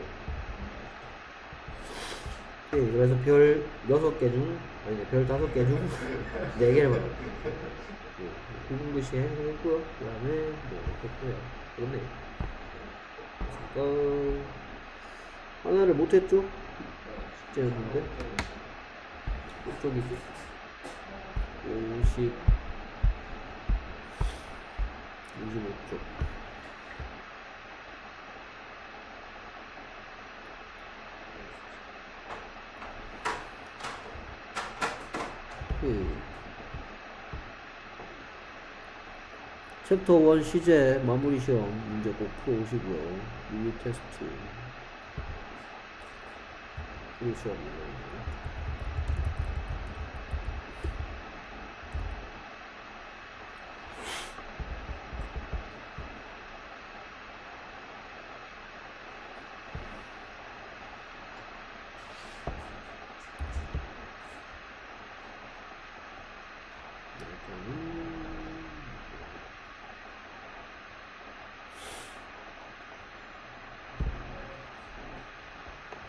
네, 그래서 별 6개 중, 아니, 별 5개 중 4개를 받았고, 네, 구분글씨 했고요. 그 다음에, 뭐, 했고요. 그렇네. 어, 하나를 못했죠? 숙제였는데. 이쪽이지. 50, 25쪽. 그 챕터 1 시제 마무리 시험 문제 꼭 풀어오시고요. 리뷰 테스트. 풀 시험이에요.